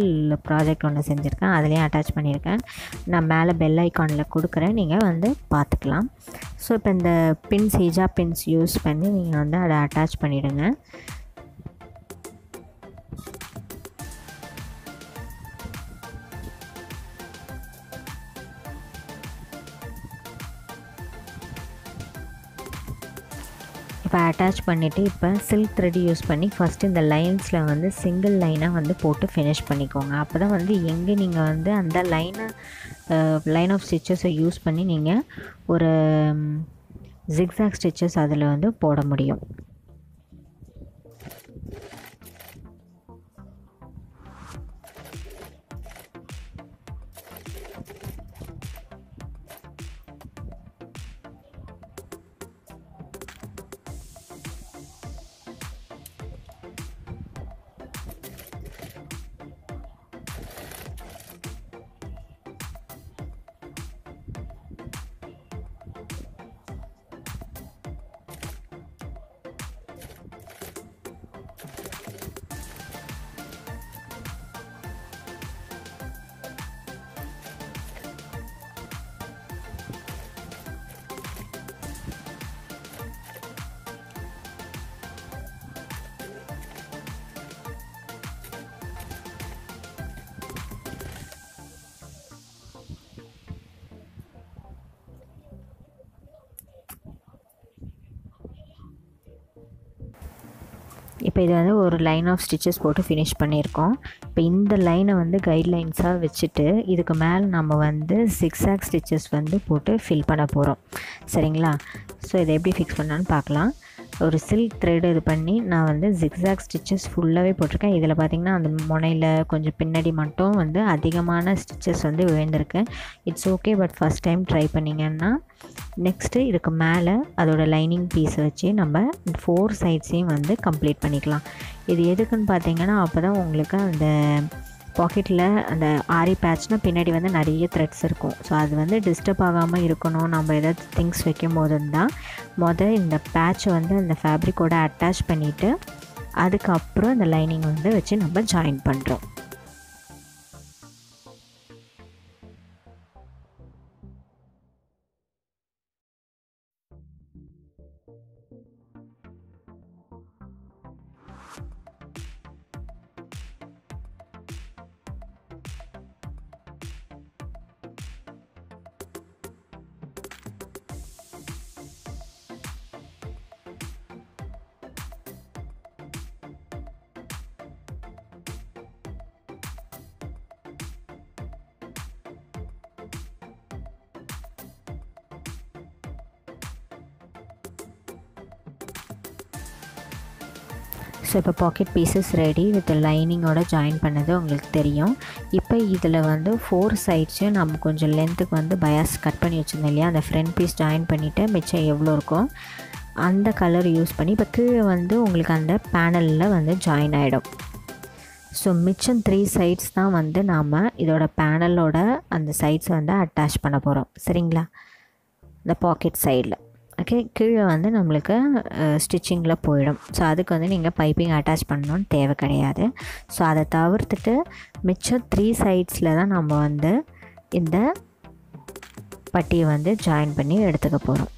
ப்ராஜெக்ட் ஒன்று செஞ்சுருக்கேன். அதுலேயும் அட்டாச் பண்ணியிருக்கேன். நான் மேலே பெல் ஐக்கானில் கொடுக்குறேன். நீங்கள் வந்து பார்த்துக்கலாம். ஸோ இப்போ இந்த பின்ஸ் ஹிஜா பின்ஸ் யூஸ் பண்ணி நீங்கள் வந்து அதை அட்டாச் பண்ணிவிடுங்க இப்போ அட்டாச் பண்ணிவிட்டு இப்போ சில்க் த்ரெட் யூஸ் பண்ணி ஃபஸ்ட்டு இந்த லைன்ஸில் வந்து சிங்கிள் லைனாக வந்து போட்டு ஃபினிஷ் பண்ணிக்கோங்க. அப்போ தான் வந்து எங்கே நீங்கள் வந்து அந்த லைனை லைன் ஆஃப் ஸ்டிச்சஸை யூஸ் பண்ணி நீங்கள் ஒரு ஜிக்ஸாக் ஸ்டிச்சஸ் அதில் வந்து போட முடியும். இப்போ இது வந்து ஒரு லைன் ஆஃப் ஸ்டிச்சஸ் போட்டு ஃபினிஷ் பண்ணியிருக்கோம். இப்போ இந்த லைனை வந்து கைட்லைன்ஸாக வச்சுட்டு இதுக்கு மேலே நம்ம வந்து சிக்ஸாக் ஸ்டிச்சஸ் வந்து போட்டு ஃபில் பண்ண போகிறோம் சரிங்களா? ஸோ இதை எப்படி ஃபிக்ஸ் பண்ணான்னு பார்க்கலாம். ஒரு சில்க் த்ரெட் இது பண்ணி நான் வந்து ஜிக்ஸாக் ஸ்டிச்சஸ் ஃபுல்லாகவே போட்டிருக்கேன். இதில் பார்த்திங்கன்னா அந்த முனையில் கொஞ்சம் பின்னாடி மட்டும் வந்து அதிகமான ஸ்டிச்சஸ் வந்து விழுந்திருக்கு. It's okay but first time try பண்ணிங்கன்னா நெக்ஸ்ட்டு இதுக்கு மேலே அதோடய லைனிங் பீஸை வச்சு நம்ம ஃபோர் சைட்ஸையும் வந்து கம்ப்ளீட் பண்ணிக்கலாம். இது எதுக்குன்னு பார்த்தீங்கன்னா அப்போ தான் உங்களுக்கு அந்த பாக்கெட்டில் அந்த ஆரி பேட்ச்னால் பின்னாடி வந்து நிறைய த்ரெட்ஸ் இருக்கும். ஸோ அது வந்து டிஸ்டர்ப் ஆகாமல் இருக்கணும். நம்ம ஏதாவது திங்ஸ் வைக்கும் போது தான் மொதல் இந்த பேட்சை வந்து அந்த ஃபேப்ரிக்கோட அட்டாச் பண்ணிவிட்டு அதுக்கப்புறம் இந்த லைனிங் வந்து வச்சு நம்ம ஜாயின் பண்ணுறோம் ஸோ இப்போ பாக்கெட் பீசஸ் ரெடி வித் லைனிங்கோட ஜாயின் பண்ணது உங்களுக்கு தெரியும். இப்போ இதில் வந்து ஃபோர் சைட்ஸையும் நம்ம கொஞ்சம் லென்த்துக்கு வந்து பயாஸ் கட் பண்ணி வச்சுருந்தோம் இல்லையா? அந்த ஃப்ரண்ட் பீஸ் ஜாயின் பண்ணிவிட்டு மிச்சம் எவ்வளோ இருக்கும் அந்த கலர் யூஸ் பண்ணி இப்போ கீழே வந்து உங்களுக்கு அந்த பேனலில் வந்து ஜாயின் ஆகிடும் ஸோ மிச்சம் த்ரீ சைட்ஸ் தான் வந்து நாம் இதோட பேனலோட அந்த சைட்ஸ் வந்து அட்டாச் பண்ண போகிறோம் சரிங்களா? இந்த பாக்கெட் சைடில் ஓகே கீழே வந்து நம்மளுக்கு ஸ்டிச்சிங்கில் போயிடும். ஸோ அதுக்கு வந்து நீங்கள் பைப்பிங் அட்டாச் பண்ணணும்னு தேவை கிடையாது. ஸோ அதை தவிர்த்துட்டு மிச்சம் த்ரீ சைட்ஸில் தான் நம்ம வந்து இந்த பட்டியை வந்து ஜாயின் பண்ணி எடுத்துக்க போகிறோம்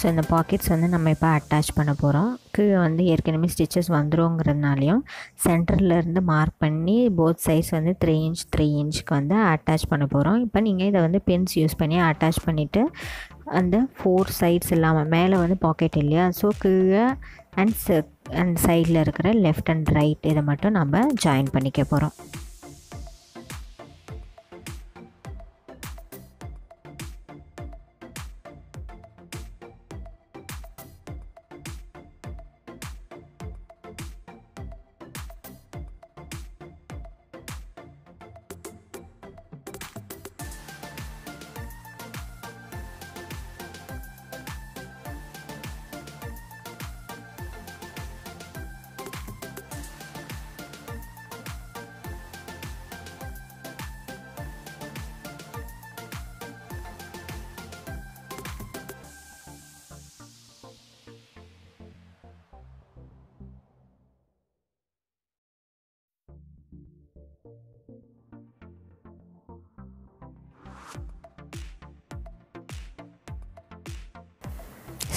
ஸோ இந்த பாக்கெட்ஸ் வந்து நம்ம இப்போ அட்டாச் பண்ண போகிறோம் கீழே வந்து ஏற்கனவே ஸ்டிச்சஸ் வந்துருங்கிறதுனாலையும் சென்டர்லேருந்து மார்க் பண்ணி போத் சைஸ் வந்து த்ரீ இன்ச் த்ரீ இன்ச்சுக்கு வந்து அட்டாச் பண்ண போகிறோம் இப்போ நீங்கள் இதை வந்து பென்ஸ் யூஸ் பண்ணி அட்டாச் பண்ணிவிட்டு அந்த ஃபோர் சைட்ஸ் இல்லாமல் மேலே வந்து பாக்கெட் இல்லையா? ஸோ கீழே அண்ட் அண்ட் சைடில் இருக்கிற லெஃப்ட் அண்ட் ரைட் இதை மட்டும் நம்ம ஜாயின் பண்ணிக்க போகிறோம்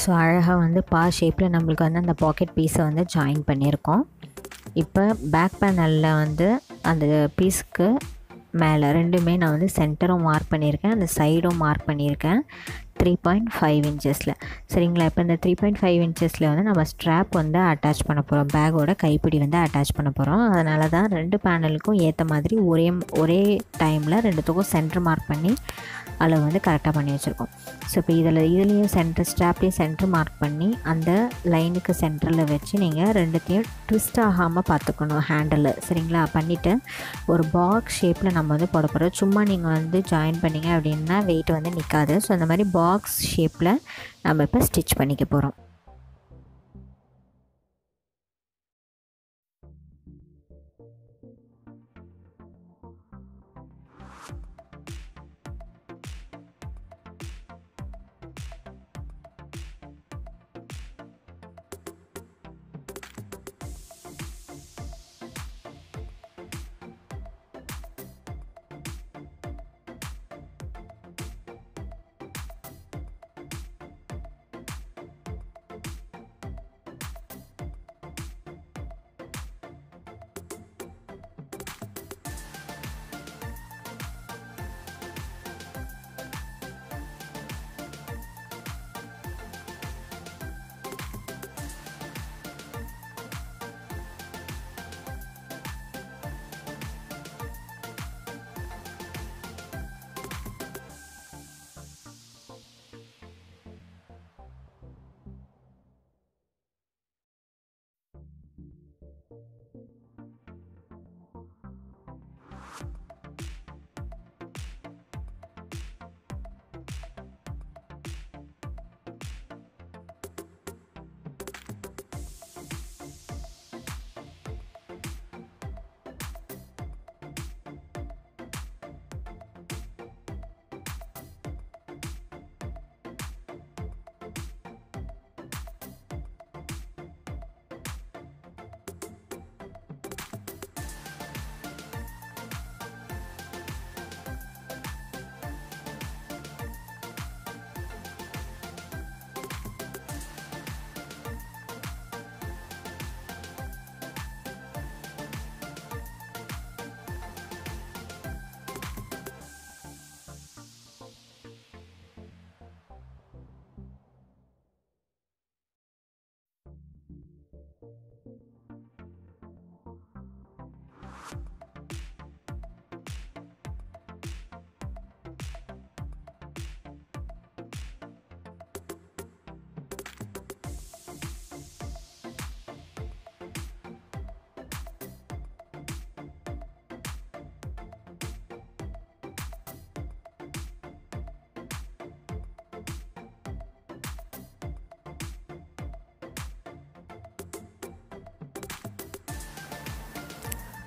ஸோ அழகாக வந்து பா ஷேப்பில் நம்மளுக்கு வந்து அந்த பாக்கெட் பீஸை வந்து ஜாயின் பண்ணியிருக்கோம். இப்போ பேக் பேனலில் வந்து அந்த பீஸுக்கு மேலே ரெண்டுமே நான் வந்து சென்டரும் மார்க் பண்ணியிருக்கேன் அந்த சைடும் மார்க் பண்ணியிருக்கேன். த்ரீ பாயிண்ட் ஃபைவ் இன்ச்சஸில் சரிங்களா? இப்போ இந்த த்ரீ பாயிண்ட் ஃபைவ் இன்ச்சஸில் வந்து நம்ம ஸ்ட்ராப் வந்து அட்டாச் பண்ண போகிறோம் பேக்கோட கைப்பிடி வந்து அட்டாச் பண்ண போகிறோம் அதனால தான் ரெண்டு பேனலுக்கும் ஏற்ற மாதிரி ஒரே ஒரே டைமில் ரெண்டுத்துக்கும் சென்டர் மார்க் பண்ணி அளவு வந்து கரெக்டாக பண்ணி வச்சுருக்கோம். ஸோ இப்போ இதில் இதுலேயும் சென்டர் ஸ்ட்ராப்லேயும் சென்டர் மார்க் பண்ணி அந்த லைனுக்கு சென்டரில் வச்சு நீங்கள் ரெண்டுத்தையும் ட்விஸ்ட் ஆகாமல் பார்த்துக்கணும் ஹேண்டில் சரிங்களா? பண்ணிவிட்டு ஒரு பாக்ஸ் ஷேப்பில் நம்ம வந்து போட போகிறோம் சும்மா நீங்கள் வந்து ஜாயின் பண்ணிங்க அப்படின்னா வெயிட் வந்து நிற்காது ஸோ அந்த மாதிரி பாக்ஸ் ஷேப்பில் நம்ம இப்போ ஸ்டிச் பண்ணிக்க போகிறோம்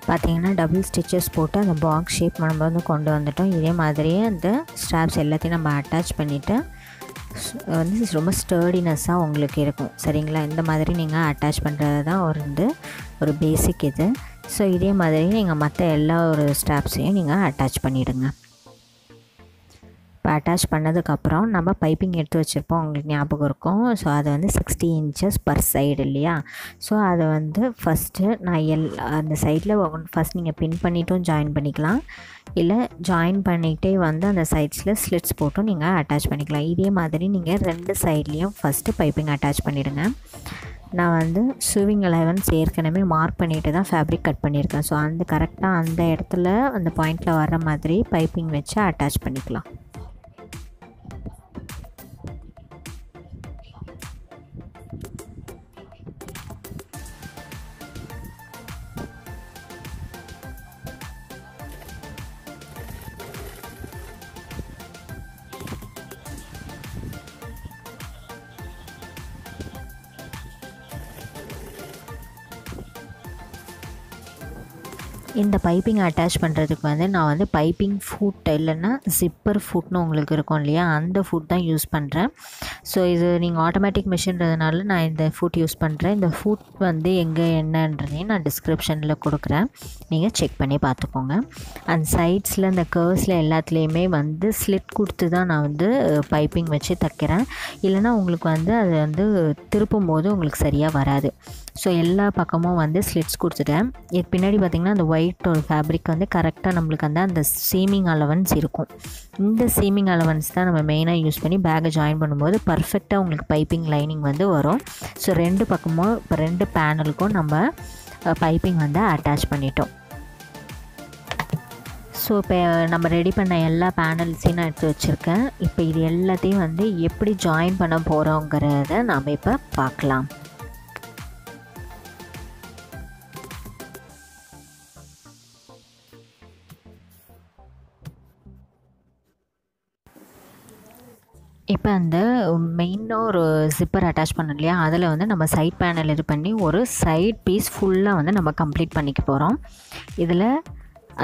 பார்த்தீங்கன்னா டபுள் ஸ்டிச்சஸ் போட்டு அந்த பாக்ஸ் ஷேப் நம்ம வந்து கொண்டு வந்துட்டோம். இதே மாதிரியே அந்த ஸ்ட்ராப்ஸ் எல்லாத்தையும் நம்ம அட்டாச் பண்ணிவிட்டு வந்து ரொம்ப ஸ்டர்டினஸ்ஸாக உங்களுக்கு இருக்கும். சரிங்களா? இந்த மாதிரி நீங்கள் அட்டாச் பண்ணுறது தான் ஒரு வந்து ஒரு பேசிக் இது. ஸோ இதே மாதிரி நீங்கள் மற்ற எல்லா ஒரு ஸ்டாப்ஸையும் நீங்கள் அட்டாச் பண்ணிவிடுங்க அட்டாச் பண்ணதுக்கப்புறம் நம்ம பைப்பிங் எடுத்து வச்சுருப்போம். உங்களுக்கு ஞாபகம் இருக்கும். ஸோ அது வந்து சிக்ஸ்டி இன்ச்சஸ் பர் சைடு இல்லையா? ஸோ அதை வந்து ஃபஸ்ட்டு நான் எல் அந்த சைடில் ஃபஸ்ட் நீங்கள் பின் பண்ணிட்டும் ஜாயின் பண்ணிக்கலாம். இல்லை ஜாயின் பண்ணிகிட்டே வந்து அந்த சைட்ஸில் ஸ்லிட்ஸ் போட்டும் நீங்கள் அட்டாச் பண்ணிக்கலாம். இதே மாதிரி நீங்கள் ரெண்டு சைட்லேயும் ஃபஸ்ட்டு பைப்பிங் அட்டாச் பண்ணிவிடுங்க நான் வந்து ஸ்விவிங் அலைவன்ஸ் ஏற்கனவே மார்க் பண்ணிட்டு தான் ஃபேப்ரிக் கட் பண்ணியிருக்கேன். ஸோ அந்த கரெக்டாக அந்த இடத்துல அந்த பாயிண்டில் வர மாதிரி பைப்பிங் வச்சு அட்டாச் பண்ணிக்கலாம். இந்த பைப்பிங் அட்டாச் பண்ணுறதுக்கு வந்து நான் வந்து பைப்பிங் ஃபுட் இல்லைன்னா ஜிப்பர் ஃபுட்னு உங்களுக்கு இருக்கும் இல்லையா? அந்த ஃபுட் தான் யூஸ் பண்ணுறேன் ஸோ இது நீங்கள் ஆட்டோமேட்டிக் மிஷின்றதுனால நான் இந்த ஃபுட் யூஸ் பண்ணுறேன் இந்த ஃபுட் வந்து எங்கே என்னன்றதையும் நான் டிஸ்கிரிப்ஷனில் கொடுக்குறேன். நீங்கள் செக் பண்ணி பார்த்துக்கோங்க. அந்த சைட்ஸில் இந்த கர்வ்ஸில் எல்லாத்துலேயுமே வந்து ஸ்லிட் கொடுத்து தான் நான் வந்து பைப்பிங் வச்சு தைக்கிறேன். இல்லைனா உங்களுக்கு வந்து அது வந்து திருப்பும் போது உங்களுக்கு சரியாக வராது. ஸோ எல்லா பக்கமும் வந்து ஸ்லிட்ஸ் கொடுத்துட்டேன். இது பின்னாடி பார்த்திங்கன்னா அந்த ஒயிட் ஒரு ஃபேப்ரிக் வந்து கரெக்டாக நம்மளுக்கு வந்து அந்த சீமிங் அலவன்ஸ் இருக்கும். இந்த சீமிங் அலவன்ஸ் தான் நம்ம மெயினாக யூஸ் பண்ணி பேக்கை ஜாயின் பண்ணும்போது பர்ஃபெக்டாக உங்களுக்கு பைப்பிங் லைனிங் வந்து வரும். ஸோ ரெண்டு பக்கமும் இப்போ ரெண்டு பேனலுக்கும் நம்ம பைப்பிங் வந்து அட்டாச் பண்ணிட்டோம். ஸோ இப்போ நம்ம ரெடி பண்ண எல்லா பேனல்ஸையும் நான் எடுத்து வச்சுருக்கேன். இப்போ இது எல்லாத்தையும் வந்து எப்படி ஜாயின் பண்ண போகிறோங்கிறத நாம் இப்போ பார்க்கலாம். இப்போ அந்த மெயினாக ஒரு ஜிப்பர் அட்டாச் பண்ணோம் இல்லையா? அதில் வந்து நம்ம சைட் பேனல் இது பண்ணி ஒரு சைட் பீஸ் ஃபுல்லாக வந்து நம்ம கம்ப்ளீட் பண்ணிக்க போகிறோம் இதில்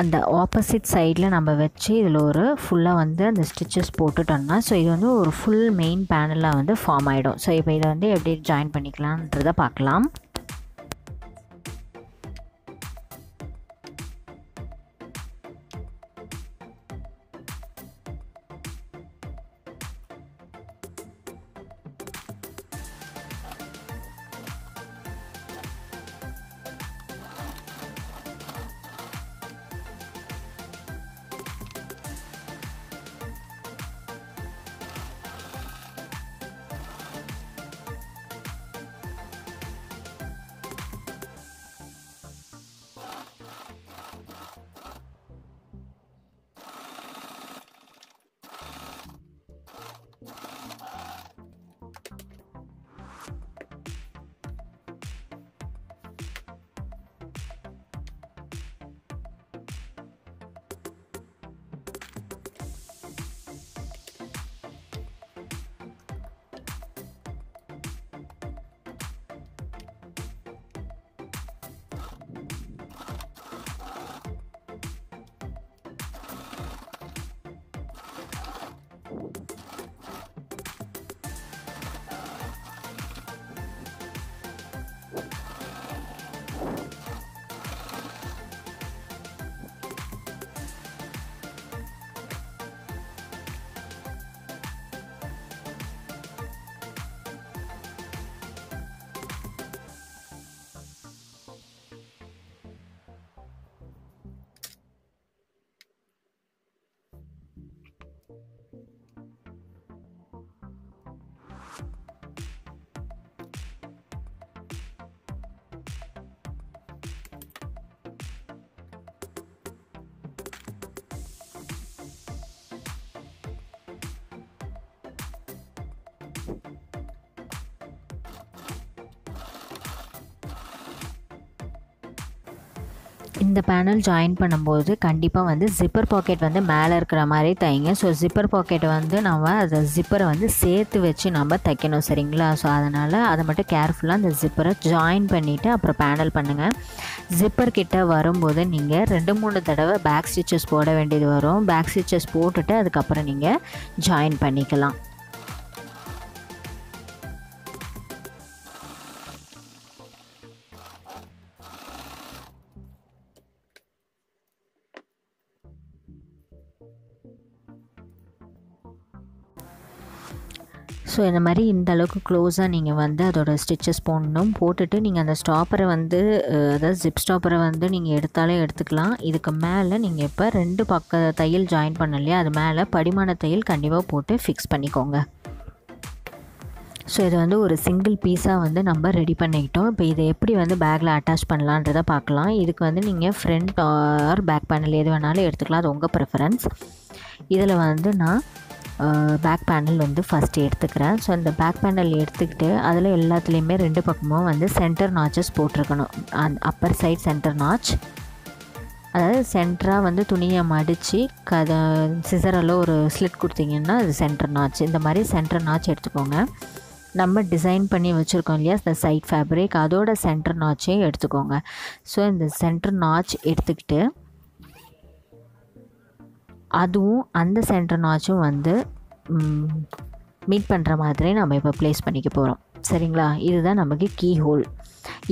அந்த ஆப்போசிட் சைடில் நம்ம வச்சு இதில் ஒரு ஃபுல்லாக வந்து அந்த ஸ்டிச்சஸ் போட்டுட்டோம்னா ஸோ இது வந்து ஒரு ஃபுல் மெயின் பேனலாக வந்து ஃபார்ம் ஆகிடும் ஸோ இப்போ இதை வந்து எப்படி ஜாயின் பண்ணிக்கலான்றதை பார்க்கலாம். இந்த பேனல் ஜாயின் பண்ணும்போது கண்டிப்பாக வந்து ஜிப்பர் பாக்கெட் வந்து மேலே இருக்கிற மாதிரி தைங்க. ஸோ ஜிப்பர் பாக்கெட் வந்து நம்ம அதை ஜிப்பரை வந்து சேர்த்து வச்சு நம்ம தைக்கணும் சரிங்களா? ஸோ அதனால் அதை மட்டும் கேர்ஃபுல்லாக அந்த ஜிப்பரை ஜாயின் பண்ணிவிட்டு அப்புறம் பேனல் பண்ணுங்கள் ஜிப்பர் கிட்ட வரும்போது நீங்கள் ரெண்டு மூணு தடவை பேக் ஸ்டிச்சஸ் போட வேண்டியது வரும். பேக் ஸ்டிச்சஸ் போட்டுட்டு அதுக்கப்புறம் நீங்கள் ஜாயின் பண்ணிக்கலாம். ஸோ இந்த மாதிரி இந்த அளவுக்கு க்ளோஸாக நீங்கள் வந்து அதோடய ஸ்டிச்சஸ் போடணும். போட்டுட்டு நீங்கள் அந்த ஸ்டாப்பரை வந்து அதாவது ஜிப் ஸ்டாப்பரை வந்து நீங்கள் எடுத்தாலே எடுத்துக்கலாம். இதுக்கு மேலே நீங்கள் இப்போ ரெண்டு பக்க தையல் ஜாயின் பண்ணலையா அது மேலே படிமான தையல் கண்டிப்பாக போட்டு ஃபிக்ஸ் பண்ணிக்கோங்க. ஸோ இது வந்து ஒரு சிங்கிள் பீஸாக வந்து நம்ம ரெடி பண்ணிக்கிட்டோம். இப்போ இதை எப்படி வந்து பேக்கில் அட்டாச் பண்ணலான்றதை பார்க்கலாம். இதுக்கு வந்து நீங்கள் ஃப்ரண்ட் ஆர் பேக் பேனல் எது வேணாலும் எடுத்துக்கலாம். அது உங்கள் ப்ரிஃபரன்ஸ் இதில் வந்து நான் பேக் பேனல் வந்து ஃபஸ்ட்டு எடுத்துக்கிறேன். ஸோ அந்த பேக் பேனல் எடுத்துக்கிட்டு அதில் எல்லாத்துலேயுமே ரெண்டு பக்கமும் வந்து சென்டர் நாச்சஸ் போட்டிருக்கணும். அந் அப்பர் சைட் சென்டர் நாச் அதாவது சென்டராக வந்து துணியை மடித்து கதை சிசரில் ஒரு ஸ்லிட் கொடுத்தீங்கன்னா அது சென்டர் நாச் இந்த மாதிரி சென்டர் நாச் எடுத்துக்கோங்க. நம்ம டிசைன் பண்ணி வச்சுருக்கோம் இல்லையா இந்த சைட் ஃபேப்ரிக் அதோட சென்டர் நாச்சையும் எடுத்துக்கோங்க. ஸோ இந்த சென்டர் நாச் எடுத்துக்கிட்டு அதுவும் அந்த சென்டர் நாச்சும் வந்து மீட் பண்ணுற மாதிரி நம்ம இப்போ ப்ளேஸ் பண்ணிக்க போகிறோம் சரிங்களா? இதுதான் நமக்கு கீ ஹோல்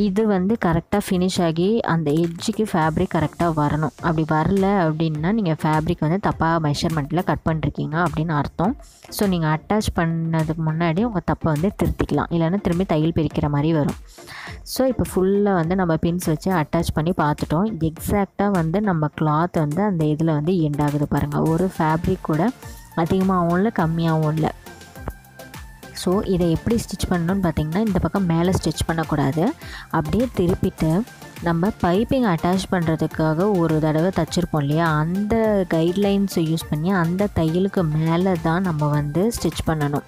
இது வந்து கரெக்டாக ஃபினிஷ் ஆகி அந்த எட்ஜுக்கு ஃபேப்ரிக் கரெக்டாக வரணும். அப்படி வரல அப்படின்னா நீங்கள் ஃபேப்ரிக் வந்து தப்பாக மெஷர்மெண்ட்டில் கட் பண்ணிருக்கீங்க அப்படின்னு அர்த்தம். ஸோ நீங்கள் அட்டாச் பண்ணதுக்கு முன்னாடி உங்கள் தப்பை வந்து திருத்திக்கலாம். இல்லைன்னா திரும்பி தையல் பிரிக்கிற மாதிரி வரும். ஸோ இப்போ ஃபுல்லாக வந்து நம்ம பின்ஸ் வச்சு அட்டாச் பண்ணி பார்த்துட்டோம். எக்ஸாக்டாக வந்து நம்ம கிளாத் வந்து அந்த இதில் வந்து எண்ட் ஆகுது பாருங்கள் ஒரு ஃபேப்ரிக் கூட அதிகமாகவும் இல்லை கம்மியாகவும் இல்லை. ஸோ இதை எப்படி ஸ்டிச் பண்ணணும்னு பார்த்தீங்கன்னா இந்த பக்கம் மேலே ஸ்டிச் பண்ணக்கூடாது. அப்படியே திருப்பிட்டு நம்ம பைப்பிங் அட்டாச் பண்ணுறதுக்காக ஒரு தடவை தைச்சிருப்போம் இல்லையா? அந்த கைட்லைன்ஸை யூஸ் பண்ணி அந்த தையலுக்கு மேலே தான் நம்ம வந்து ஸ்டிச் பண்ணணும்.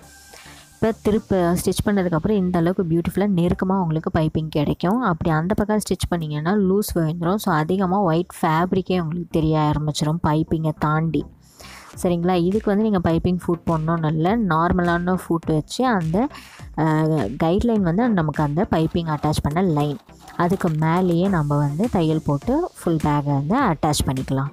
இப்போ திருப்ப ஸ்டிச் பண்ணதுக்கப்புறம் இந்த அளவுக்கு பியூட்டிஃபுல்லாக நெருக்கமாக உங்களுக்கு பைப்பிங் கிடைக்கும். அப்படி அந்த பக்கம் ஸ்டிச் பண்ணிங்கன்னா லூஸ் விழுந்துடும் ஸோ அதிகமாக ஒயிட் ஃபேப்ரிக்கே உங்களுக்கு தெரிய ஆரம்பிச்சிடும் பைப்பிங்கை தாண்டி. சரிங்களா? இதுக்கு வந்து நீங்கள் பைப்பிங் ஃபுட் போடணும்னு இல்லை. நார்மலான ஃபுட் வச்சு அந்த கைட்லைன் வந்து நமக்கு அந்த பைப்பிங் அட்டாச் பண்ண லைன் அதுக்கு மேலேயே நம்ம வந்து தையல் போட்டு ஃபுல் பேக்கை வந்து அட்டாச் பண்ணிக்கலாம்.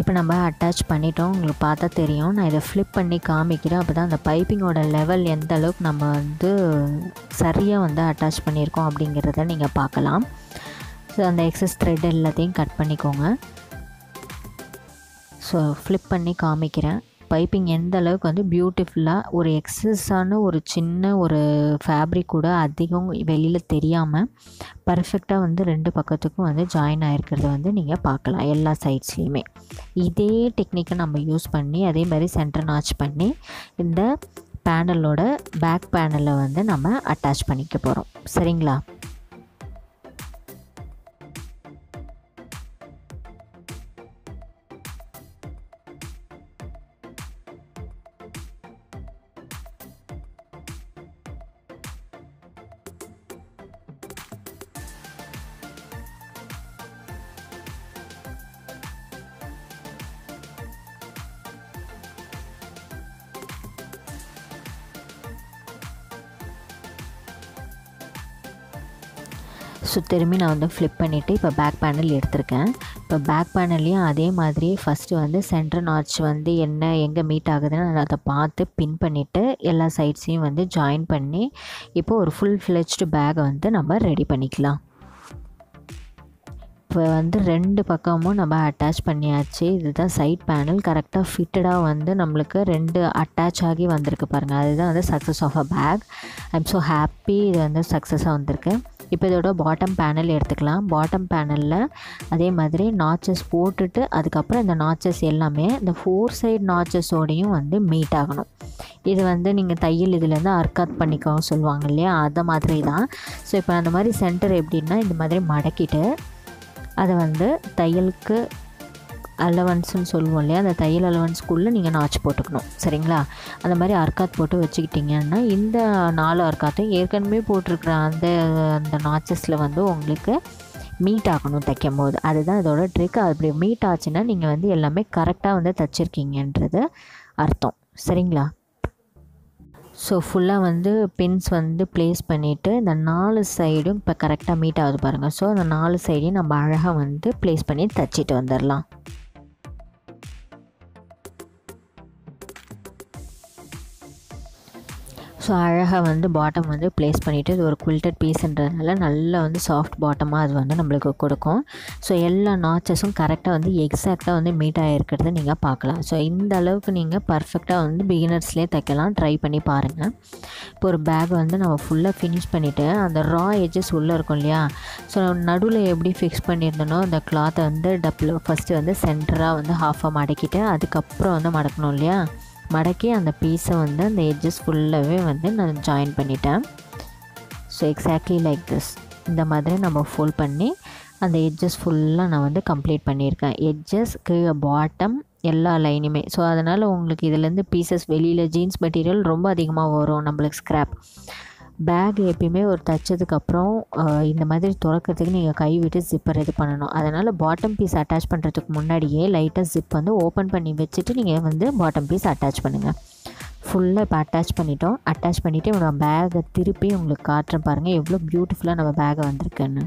இப்போ நம்ம அட்டாச் பண்ணிட்டோம். உங்களுக்கு பார்த்தா தெரியும். நான் இதை ஃப்ளிப் பண்ணி காமிக்கிறேன். அப்போ தான் அந்த பைப்பிங்கோட லெவல் எந்த அளவுக்கு நம்ம வந்து சரியாக வந்து அட்டாச் பண்ணியிருக்கோம் அப்படிங்கிறத நீங்கள் பார்க்கலாம். ஸோ அந்த எக்ஸஸ் த்ரெட் எல்லாத்தையும் கட் பண்ணிக்கோங்க. ஸோ ஃப்ளிப் பண்ணி காமிக்கிறேன். பைப்பிங் எந்த அளவுக்கு வந்து பியூட்டிஃபுல்லாக ஒரு எக்ஸஸான ஒரு சின்ன ஒரு ஃபேப்ரிக் கூட அதிகம் வெளியில் தெரியாமல் பர்ஃபெக்டாக வந்து ரெண்டு பக்கத்துக்கும் வந்து ஜாயின் ஆகிருக்கிறத வந்து நீங்கள் பார்க்கலாம் எல்லா சைட்ஸ்லேயுமே இதே டெக்னிக்கை நம்ம யூஸ் பண்ணி அதே மாதிரி சென்டர் நாச் பண்ணி இந்த பேனலோட பேக் பேனலை வந்து நம்ம அட்டாச் பண்ணிக்க போகிறோம் சரிங்களா? ஸோ திரும்பி நான் வந்து ஃப்ளிப் பண்ணிவிட்டு இப்போ பேக் பேனல் எடுத்திருக்கேன். இப்போ பேக் பேனல்லையும் அதே மாதிரி ஃபஸ்ட்டு வந்து சென்டர் நாட்ச் வந்து என்ன எங்கே மீட் ஆகுதுன்னு நான் அதை பார்த்து பின் பண்ணிவிட்டு எல்லா சைட்ஸையும் வந்து ஜாயின் பண்ணி இப்போ ஒரு ஃபுல் ஃப்ளெச்டு பேக்கை வந்து நம்ம ரெடி பண்ணிக்கலாம். இப்போ வந்து ரெண்டு பக்கமும் நம்ம அட்டாச் பண்ணியாச்சு. இதுதான் சைட் பேனல் கரெக்டாக ஃபிட்டடாக வந்து நம்மளுக்கு ரெண்டு அட்டாச் ஆகி வந்திருக்கு பாருங்கள் அதுதான் வந்து success of a bag I'm so happy இது வந்து சக்ஸஸாக வந்திருக்கு. இப்போ இதோட பாட்டம் பேனல் எடுத்துக்கலாம். பாட்டம் பேனலில் அதே மாதிரி நாச்சஸ் போட்டுட்டு அதுக்கப்புறம் இந்த நாச்சஸ் எல்லாமே இந்த ஃபோர் சைடு நாச்சஸோடையும் வந்து மீட் ஆகணும். இது வந்து நீங்கள் தையல் இதுலேருந்து அர்க்காத் பண்ணிக்கவும் சொல்லுவாங்க இல்லையா? அந்த மாதிரி தான் ஸோ இப்போ அந்த மாதிரி சென்டர் எப்படின்னா இந்த மாதிரி மடக்கிட்டு அதை வந்து தையலுக்கு அலவன்ஸ்னு சொல்லுவோம் இல்லையா? அந்த தையல் அலவன்ஸ்குள்ளே நீங்கள் நாச்சு போட்டுக்கணும். சரிங்களா? அந்த மாதிரி அர்க்காத் போட்டு வச்சுக்கிட்டிங்கன்னா இந்த நாலு அர்க்காத்தும் ஏற்கனவே போட்டிருக்கிற அந்த அந்த நாச்சஸில் வந்து உங்களுக்கு மீட் ஆகணும் தைக்கும் போது அதுதான் இதோட ட்ரிக் அப்படி மீட் ஆச்சுன்னா நீங்கள் வந்து எல்லாமே கரெக்டாக வந்து தைச்சிருக்கீங்கன்றது அர்த்தம். சரிங்களா? ஸோ ஃபுல்லாக வந்து பின்ஸ் வந்து ப்ளேஸ் பண்ணிவிட்டு இந்த நாலு சைடும் இப்போ கரெக்டாக மீட் ஆகுது பாருங்கள் ஸோ அந்த நாலு சைடையும் நம்ம அழகாக வந்து ப்ளேஸ் பண்ணி தைச்சிட்டு வந்துடலாம் ஸோ அழகாக வந்து பாட்டம் வந்து ப்ளேஸ் பண்ணிவிட்டு இது ஒரு குல்டட் பீஸ்ன்றதுனால நல்லா வந்து சாஃப்ட் பாட்டமாக அது வந்து நம்மளுக்கு கொடுக்கும். ஸோ எல்லா நாச்சஸும் கரெக்டாக வந்து எக்ஸாக்டாக வந்து மீட் ஆகிருக்கிறது நீங்கள் பார்க்கலாம். ஸோ இந்த அளவுக்கு நீங்கள் பர்ஃபெக்டாக வந்து பிகினர்ஸ்லேயே தைக்கலாம். ட்ரை பண்ணி பாருங்கள் இப்போ ஒரு பேக் வந்து நம்ம ஃபுல்லாக ஃபினிஷ் பண்ணிவிட்டு அந்த ரா எஜஸ் உள்ளே இருக்கும் இல்லையா? ஸோ நடுவில் எப்படி ஃபிக்ஸ் பண்ணியிருந்தனோ அந்த கிளாத்தை வந்து டப்பில் ஃபஸ்ட்டு வந்து சென்டராக வந்து ஹாஃபாக மடக்கிட்டு அதுக்கப்புறம் வந்து மடக்கணும் இல்லையா? மடக்கி அந்த பீஸை வந்து அந்த எட்ஜஸ் ஃபுல்லாகவே வந்து நான் ஜாயின் பண்ணிட்டேன். ஸோ எக்ஸாக்ட்லி லைக் திஸ் இந்த மாதிரி நம்ம ஃபோல்ட் பண்ணி அந்த எட்ஜஸ் ஃபுல்லாக நான் வந்து கம்ப்ளீட் பண்ணியிருக்கேன். எட்ஜஸ் கீழே பாட்டம் எல்லா லைனுமே ஸோ அதனால் உங்களுக்கு இதுலேருந்து பீசஸ் வெளியில் ஜீன்ஸ் மெட்டீரியல் ரொம்ப அதிகமாக வரும் நம்மளுக்கு ஸ்க்ராப் பேக் எப்பயுமே ஒரு தைச்சதுக்கப்புறம் இந்த மாதிரி துறக்கிறதுக்கு நீங்கள் கை விட்டு ஜிப்பர் இது பண்ணணும். அதனால் பாட்டம் பீஸ் அட்டாச் பண்ணுறதுக்கு முன்னாடியே லைட்டாக ஜிப் வந்து ஓப்பன் பண்ணி வச்சுட்டு நீங்கள் வந்து பாட்டம் பீஸ் அட்டாச் பண்ணுங்கள் ஃபுல்லாக இப்போ அட்டாச் பண்ணிட்டோம். அட்டாச் பண்ணிவிட்டு நம்ம பேக்கை திருப்பி உங்களுக்கு காட்டுறேன் பாருங்கள் எவ்வளோ பியூட்டிஃபுல்லாக நம்ம பேகை வந்திருக்குன்னு.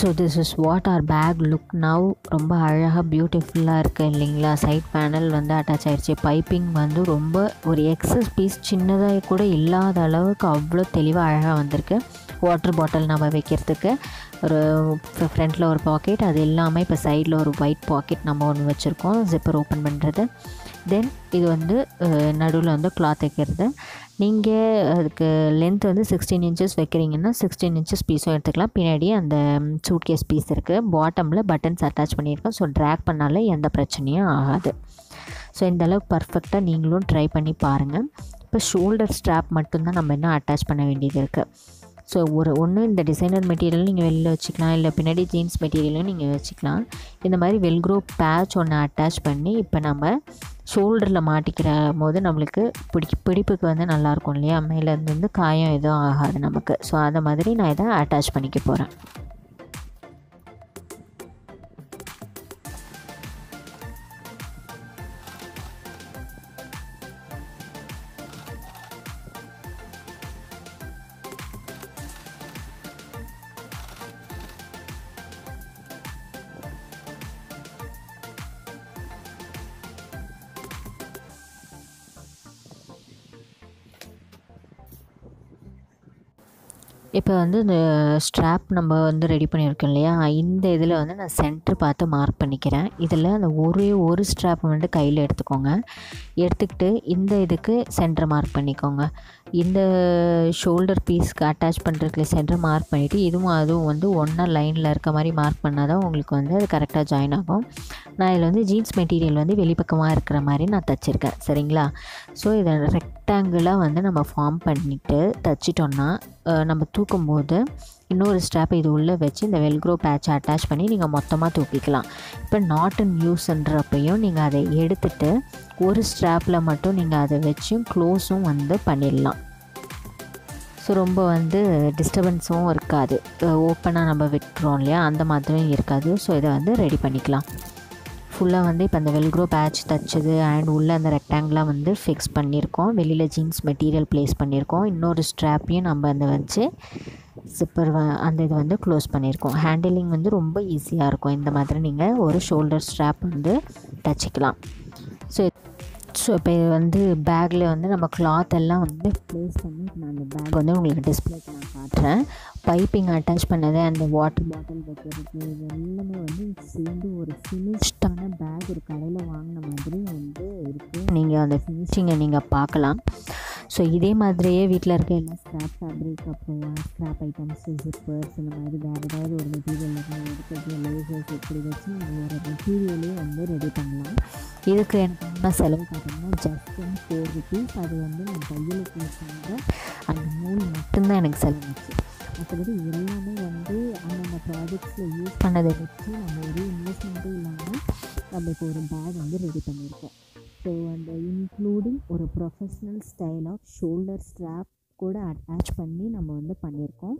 So this is what our bag look now ரொம்ப அழகாக பியூட்டிஃபுல்லாக இருக்குது இல்லைங்களா? சைட் பேனல் வந்து அட்டாச் ஆகிடுச்சு பைப்பிங் வந்து ரொம்ப ஒரு எக்ஸஸ் பீஸ் சின்னதாக கூட இல்லாத அளவுக்கு அவ்வளோ தெளிவாக அழகாக வந்திருக்கு. வாட்டர் பாட்டில் நம்ம வைக்கிறதுக்கு. ஒரு ஃப்ரண்ட்டில் ஒரு பாக்கெட் அது எல்லாமே இப்போ சைடில் ஒரு ஒயிட் பாக்கெட் நம்ம ஒன்று வச்சுருக்கோம். ஜிப்பர் ஓப்பன் பண்ணுறது தென் இது வந்து நடுவில் வந்து கிளாத் வைக்கிறது. நீங்கள் அதுக்கு லென்த் வந்து சிக்ஸ்டீன் இன்ச்சஸ் வைக்கிறீங்கன்னா சிக்ஸ்டீன் இன்ச்சஸ் பீஸும் எடுத்துக்கலாம். பின்னாடி அந்த சூட் கேஸ் பீஸ் இருக்குது பாட்டமில் பட்டன்ஸ் அட்டாச் பண்ணியிருக்கோம். ஸோ ட்ராக் பண்ணாலே எந்த பிரச்சனையும் ஆகாது. ஸோ இந்த அளவுக்கு பர்ஃபெக்டாக நீங்களும் ட்ரை பண்ணி பாருங்கள் இப்போ ஷோல்டர் ஸ்ட்ராப் மட்டும்தான் நம்ம இன்னும் அட்டாச் பண்ண வேண்டியது இருக்குது ஸோ ஒரு ஒன்று இந்த டிசைனர் மெட்டீரியல் நீங்கள் வெளியில் வச்சுக்கலாம். இல்லை பின்னாடி ஜீன்ஸ் மெட்டீரியலும் நீங்கள் வச்சுக்கலாம். இந்த மாதிரி வெல்க்ரோ பேட்ச் ஒன்று அட்டாச் பண்ணி இப்போ நம்ம ஷோல்டரில் மாட்டிக்கிற போது நம்மளுக்கு பிடி பிடிப்புக்கு வந்து நல்லாயிருக்கும் இல்லையா? மேலேருந்து வந்து காயம் எதுவும் ஆகாது நமக்கு. ஸோ அதை மாதிரி நான் இதை அட்டாச் பண்ணிக்க போகிறேன் இப்போ வந்து இந்த ஸ்ட்ராப் நம்ம வந்து ரெடி பண்ணியிருக்கோம் இல்லையா? இந்த இதில் வந்து நான் சென்ட்ரு பார்த்து மார்க் பண்ணிக்கிறேன். இதில் அந்த ஒரே ஒரு ஸ்ட்ராப் வந்து கையில் எடுத்துக்கோங்க. எடுத்துக்கிட்டு இந்த இதுக்கு சென்டர் மார்க் பண்ணிக்கோங்க. இந்த ஷோல்டர் பீஸ்க்கு அட்டாச் பண்ணுறதுக்கு சென்டர் மார்க் பண்ணிவிட்டு இதுவும் அதுவும் வந்து ஒன்றா லைனில் இருக்க மாதிரி மார்க் பண்ணால் தான் உங்களுக்கு வந்து அது கரெக்டாக ஜாயின் ஆகும். நான் இதில் வந்து ஜீன்ஸ் மெட்டீரியல் வந்து வெளிப்பக்கமாக இருக்கிற மாதிரி நான் தைச்சிருக்கேன். சரிங்களா? ஸோ இதை ரெக்டாங்கிளாக வந்து நம்ம ஃபார்ம் பண்ணிவிட்டு தைச்சிட்டோன்னா நம்ம தூக்கும் போது இன்னொரு ஸ்ட்ராப் இது உள்ளே வச்சு இந்த வெல்க்ரோ பேட்சை அட்டாச் பண்ணி நீங்கள் மொத்தமாக தூக்கிக்கலாம். இப்போ நாட் இன் யூஸ்ன்றப்பையும் நீங்கள் அதை எடுத்துகிட்டு ஒரு ஸ்ட்ராப்பில் மட்டும் நீங்கள் அதை வச்சும் க்ளோஸும் வந்து பண்ணிடலாம். ஸோ ரொம்ப வந்து டிஸ்டர்பன்ஸும் இருக்காது. ஓப்பனாக நம்ம விட்டுறோம் இல்லையா? அந்த மாதிரியும் இருக்காது. ஸோ இதை வந்து ரெடி பண்ணிக்கலாம். ஃபுல்லாக வந்து இப்போ அந்த வெல்க்ரோ பேட்ச் தைச்சது அண்ட் உள்ளே அந்த ரெக்டாங்கிளாக வந்து ஃபிக்ஸ் பண்ணியிருக்கோம் வெளியில் ஜீன்ஸ் மெட்டீரியல் ப்ளேஸ் பண்ணியிருக்கோம் இன்னொரு ஸ்ட்ராப்பையும் நம்ம அந்த வச்சு சிப்பர் அந்த இது வந்து க்ளோஸ் பண்ணியிருக்கோம் ஹேண்டிலிங் வந்து ரொம்ப ஈஸியாக இருக்கும். இந்த மாதிரி நீங்கள் ஒரு ஷோல்டர் ஸ்ட்ராப் வந்து தைச்சிக்கலாம். ஸோ ஸோ இப்போ இது வந்து பேக்கில் வந்து நம்ம கிளாத் எல்லாம் வந்து ப்ளேஸ் பண்ணி நான் அந்த பேக் வந்து உங்களுக்கு டிஸ்பிளே நான் காட்டுறேன். பைப்பிங் அட்டாச் பண்ணது அந்த வாட்டர் பாட்டில் வைக்கிறது இது எல்லாமே வந்து சேர்ந்து ஒரு ஃபினிஷ்டான பேக் ஒரு கடையில் வாங்கின மாதிரி வந்து இருக்குது நீங்கள் அந்த ஃபினிஷிங்கை நீங்கள் பார்க்கலாம். ஸோ இதே மாதிரியே வீட்டில் இருக்க எல்லா ஸ்க்ராப் ஃபேப்ரிக் அப்புறம் ஸ்க்ராப் ஐட்டம்ஸ் ஜிப்பர்ஸ் இந்த மாதிரி வேறு ஏதாவது ஒரு மெட்டீரியல் எடுக்கிறது லேசர்ஸ் இப்படி வச்சு ஒரு மெட்டீரியலே வந்து ரெடி பண்ணலாம். இதுக்கு எனக்கு என்ன செலவு பார்த்தீங்கன்னா ஜஸ்ட் ஒன் ஃபோர் ருபீஸ் அது வந்து நான் தையலுக்கு அந்த நூல் மட்டும்தான் எனக்கு செலவாச்சு மற்றபடி எல்லாமே வந்து அந்தந்த ப்ராஜெக்ட்ஸில் யூஸ் பண்ணதை வச்சு நம்ம ஒரு இன்வெஸ்ட்மெண்ட்டும் இல்லாமல் நம்மளுக்கு ஒரு பேக் வந்து ரெடி பண்ணியிருக்கோம். ஸோ அந்த இன்க்ளூடிங் ஒரு professional style of shoulder strap கூட அட்டாச் பண்ணி நம்ம வந்து பண்ணியிருக்கோம்.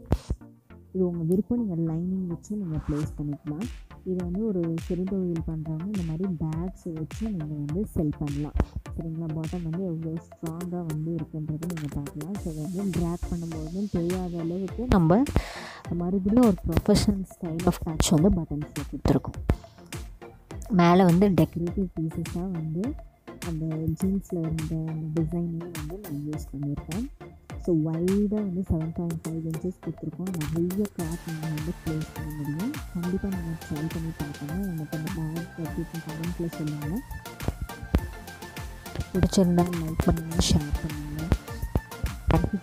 இது உங்கள் விருப்பம் நீங்கள் லைனிங் வச்சு நீங்கள் ப்ளேஸ் பண்ணிக்கலாம். இது வந்து ஒரு சிறுதொழில் பண்ணுறவங்க இந்த மாதிரி பேக்ஸ் வச்சு நீங்கள் வந்து செல் பண்ணலாம். சரிங்களா? பாட்டம் வந்து எவ்வளோ ஸ்ட்ராங்காக வந்து இருக்குன்றது நீங்கள் பார்க்கலாம். ஸோ வந்து ட்ராக் பண்ணும்போது தெரியாத அளவுக்கு நம்ம மறுபடியும் ஒரு ப்ரொஃபஷனல் ஸ்டைல் ஆஃப் டச் வந்து பட்டன்ஸில் கொடுத்துருக்கோம். மேலே வந்து டெக்கரேட்டிவ் பீசஸாக வந்து அந்த ஜீன்ஸில் இருந்த அந்த டிசைனையும் வந்து நான் யூஸ் பண்ணியிருக்கேன். ஸோ வைடாக வந்து செவன் பாயிண்ட் ஃபைவ் இன்ச்சஸ் கொடுத்துருக்கோம். நிறைய கிளாத் நம்ம வந்து ப்ளேஸ் பண்ண முடியும். கண்டிப்பாக நம்ம ட்ரை பண்ணி பார்க்கணும். எனக்கு அந்த பேக் பற்றி கமெண்ட்டில் சொல்லுங்கள் பிடிச்சிருந்தா லைக் பண்ணுங்கள் ஷேர் பண்ணுங்கள் தேங்க்யூ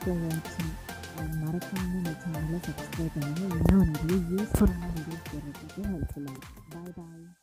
மறக்காமல் இந்த சேனலை சப்ஸ்கிரைப் பண்ணுங்கள் இன்னும் நிறைய யூஸ்ஃபுல்லான வீடியோஸ் போடுறதுக்கு ஹெல்ப்ஃபுல்லாக இருக்கும் பாய் பாய்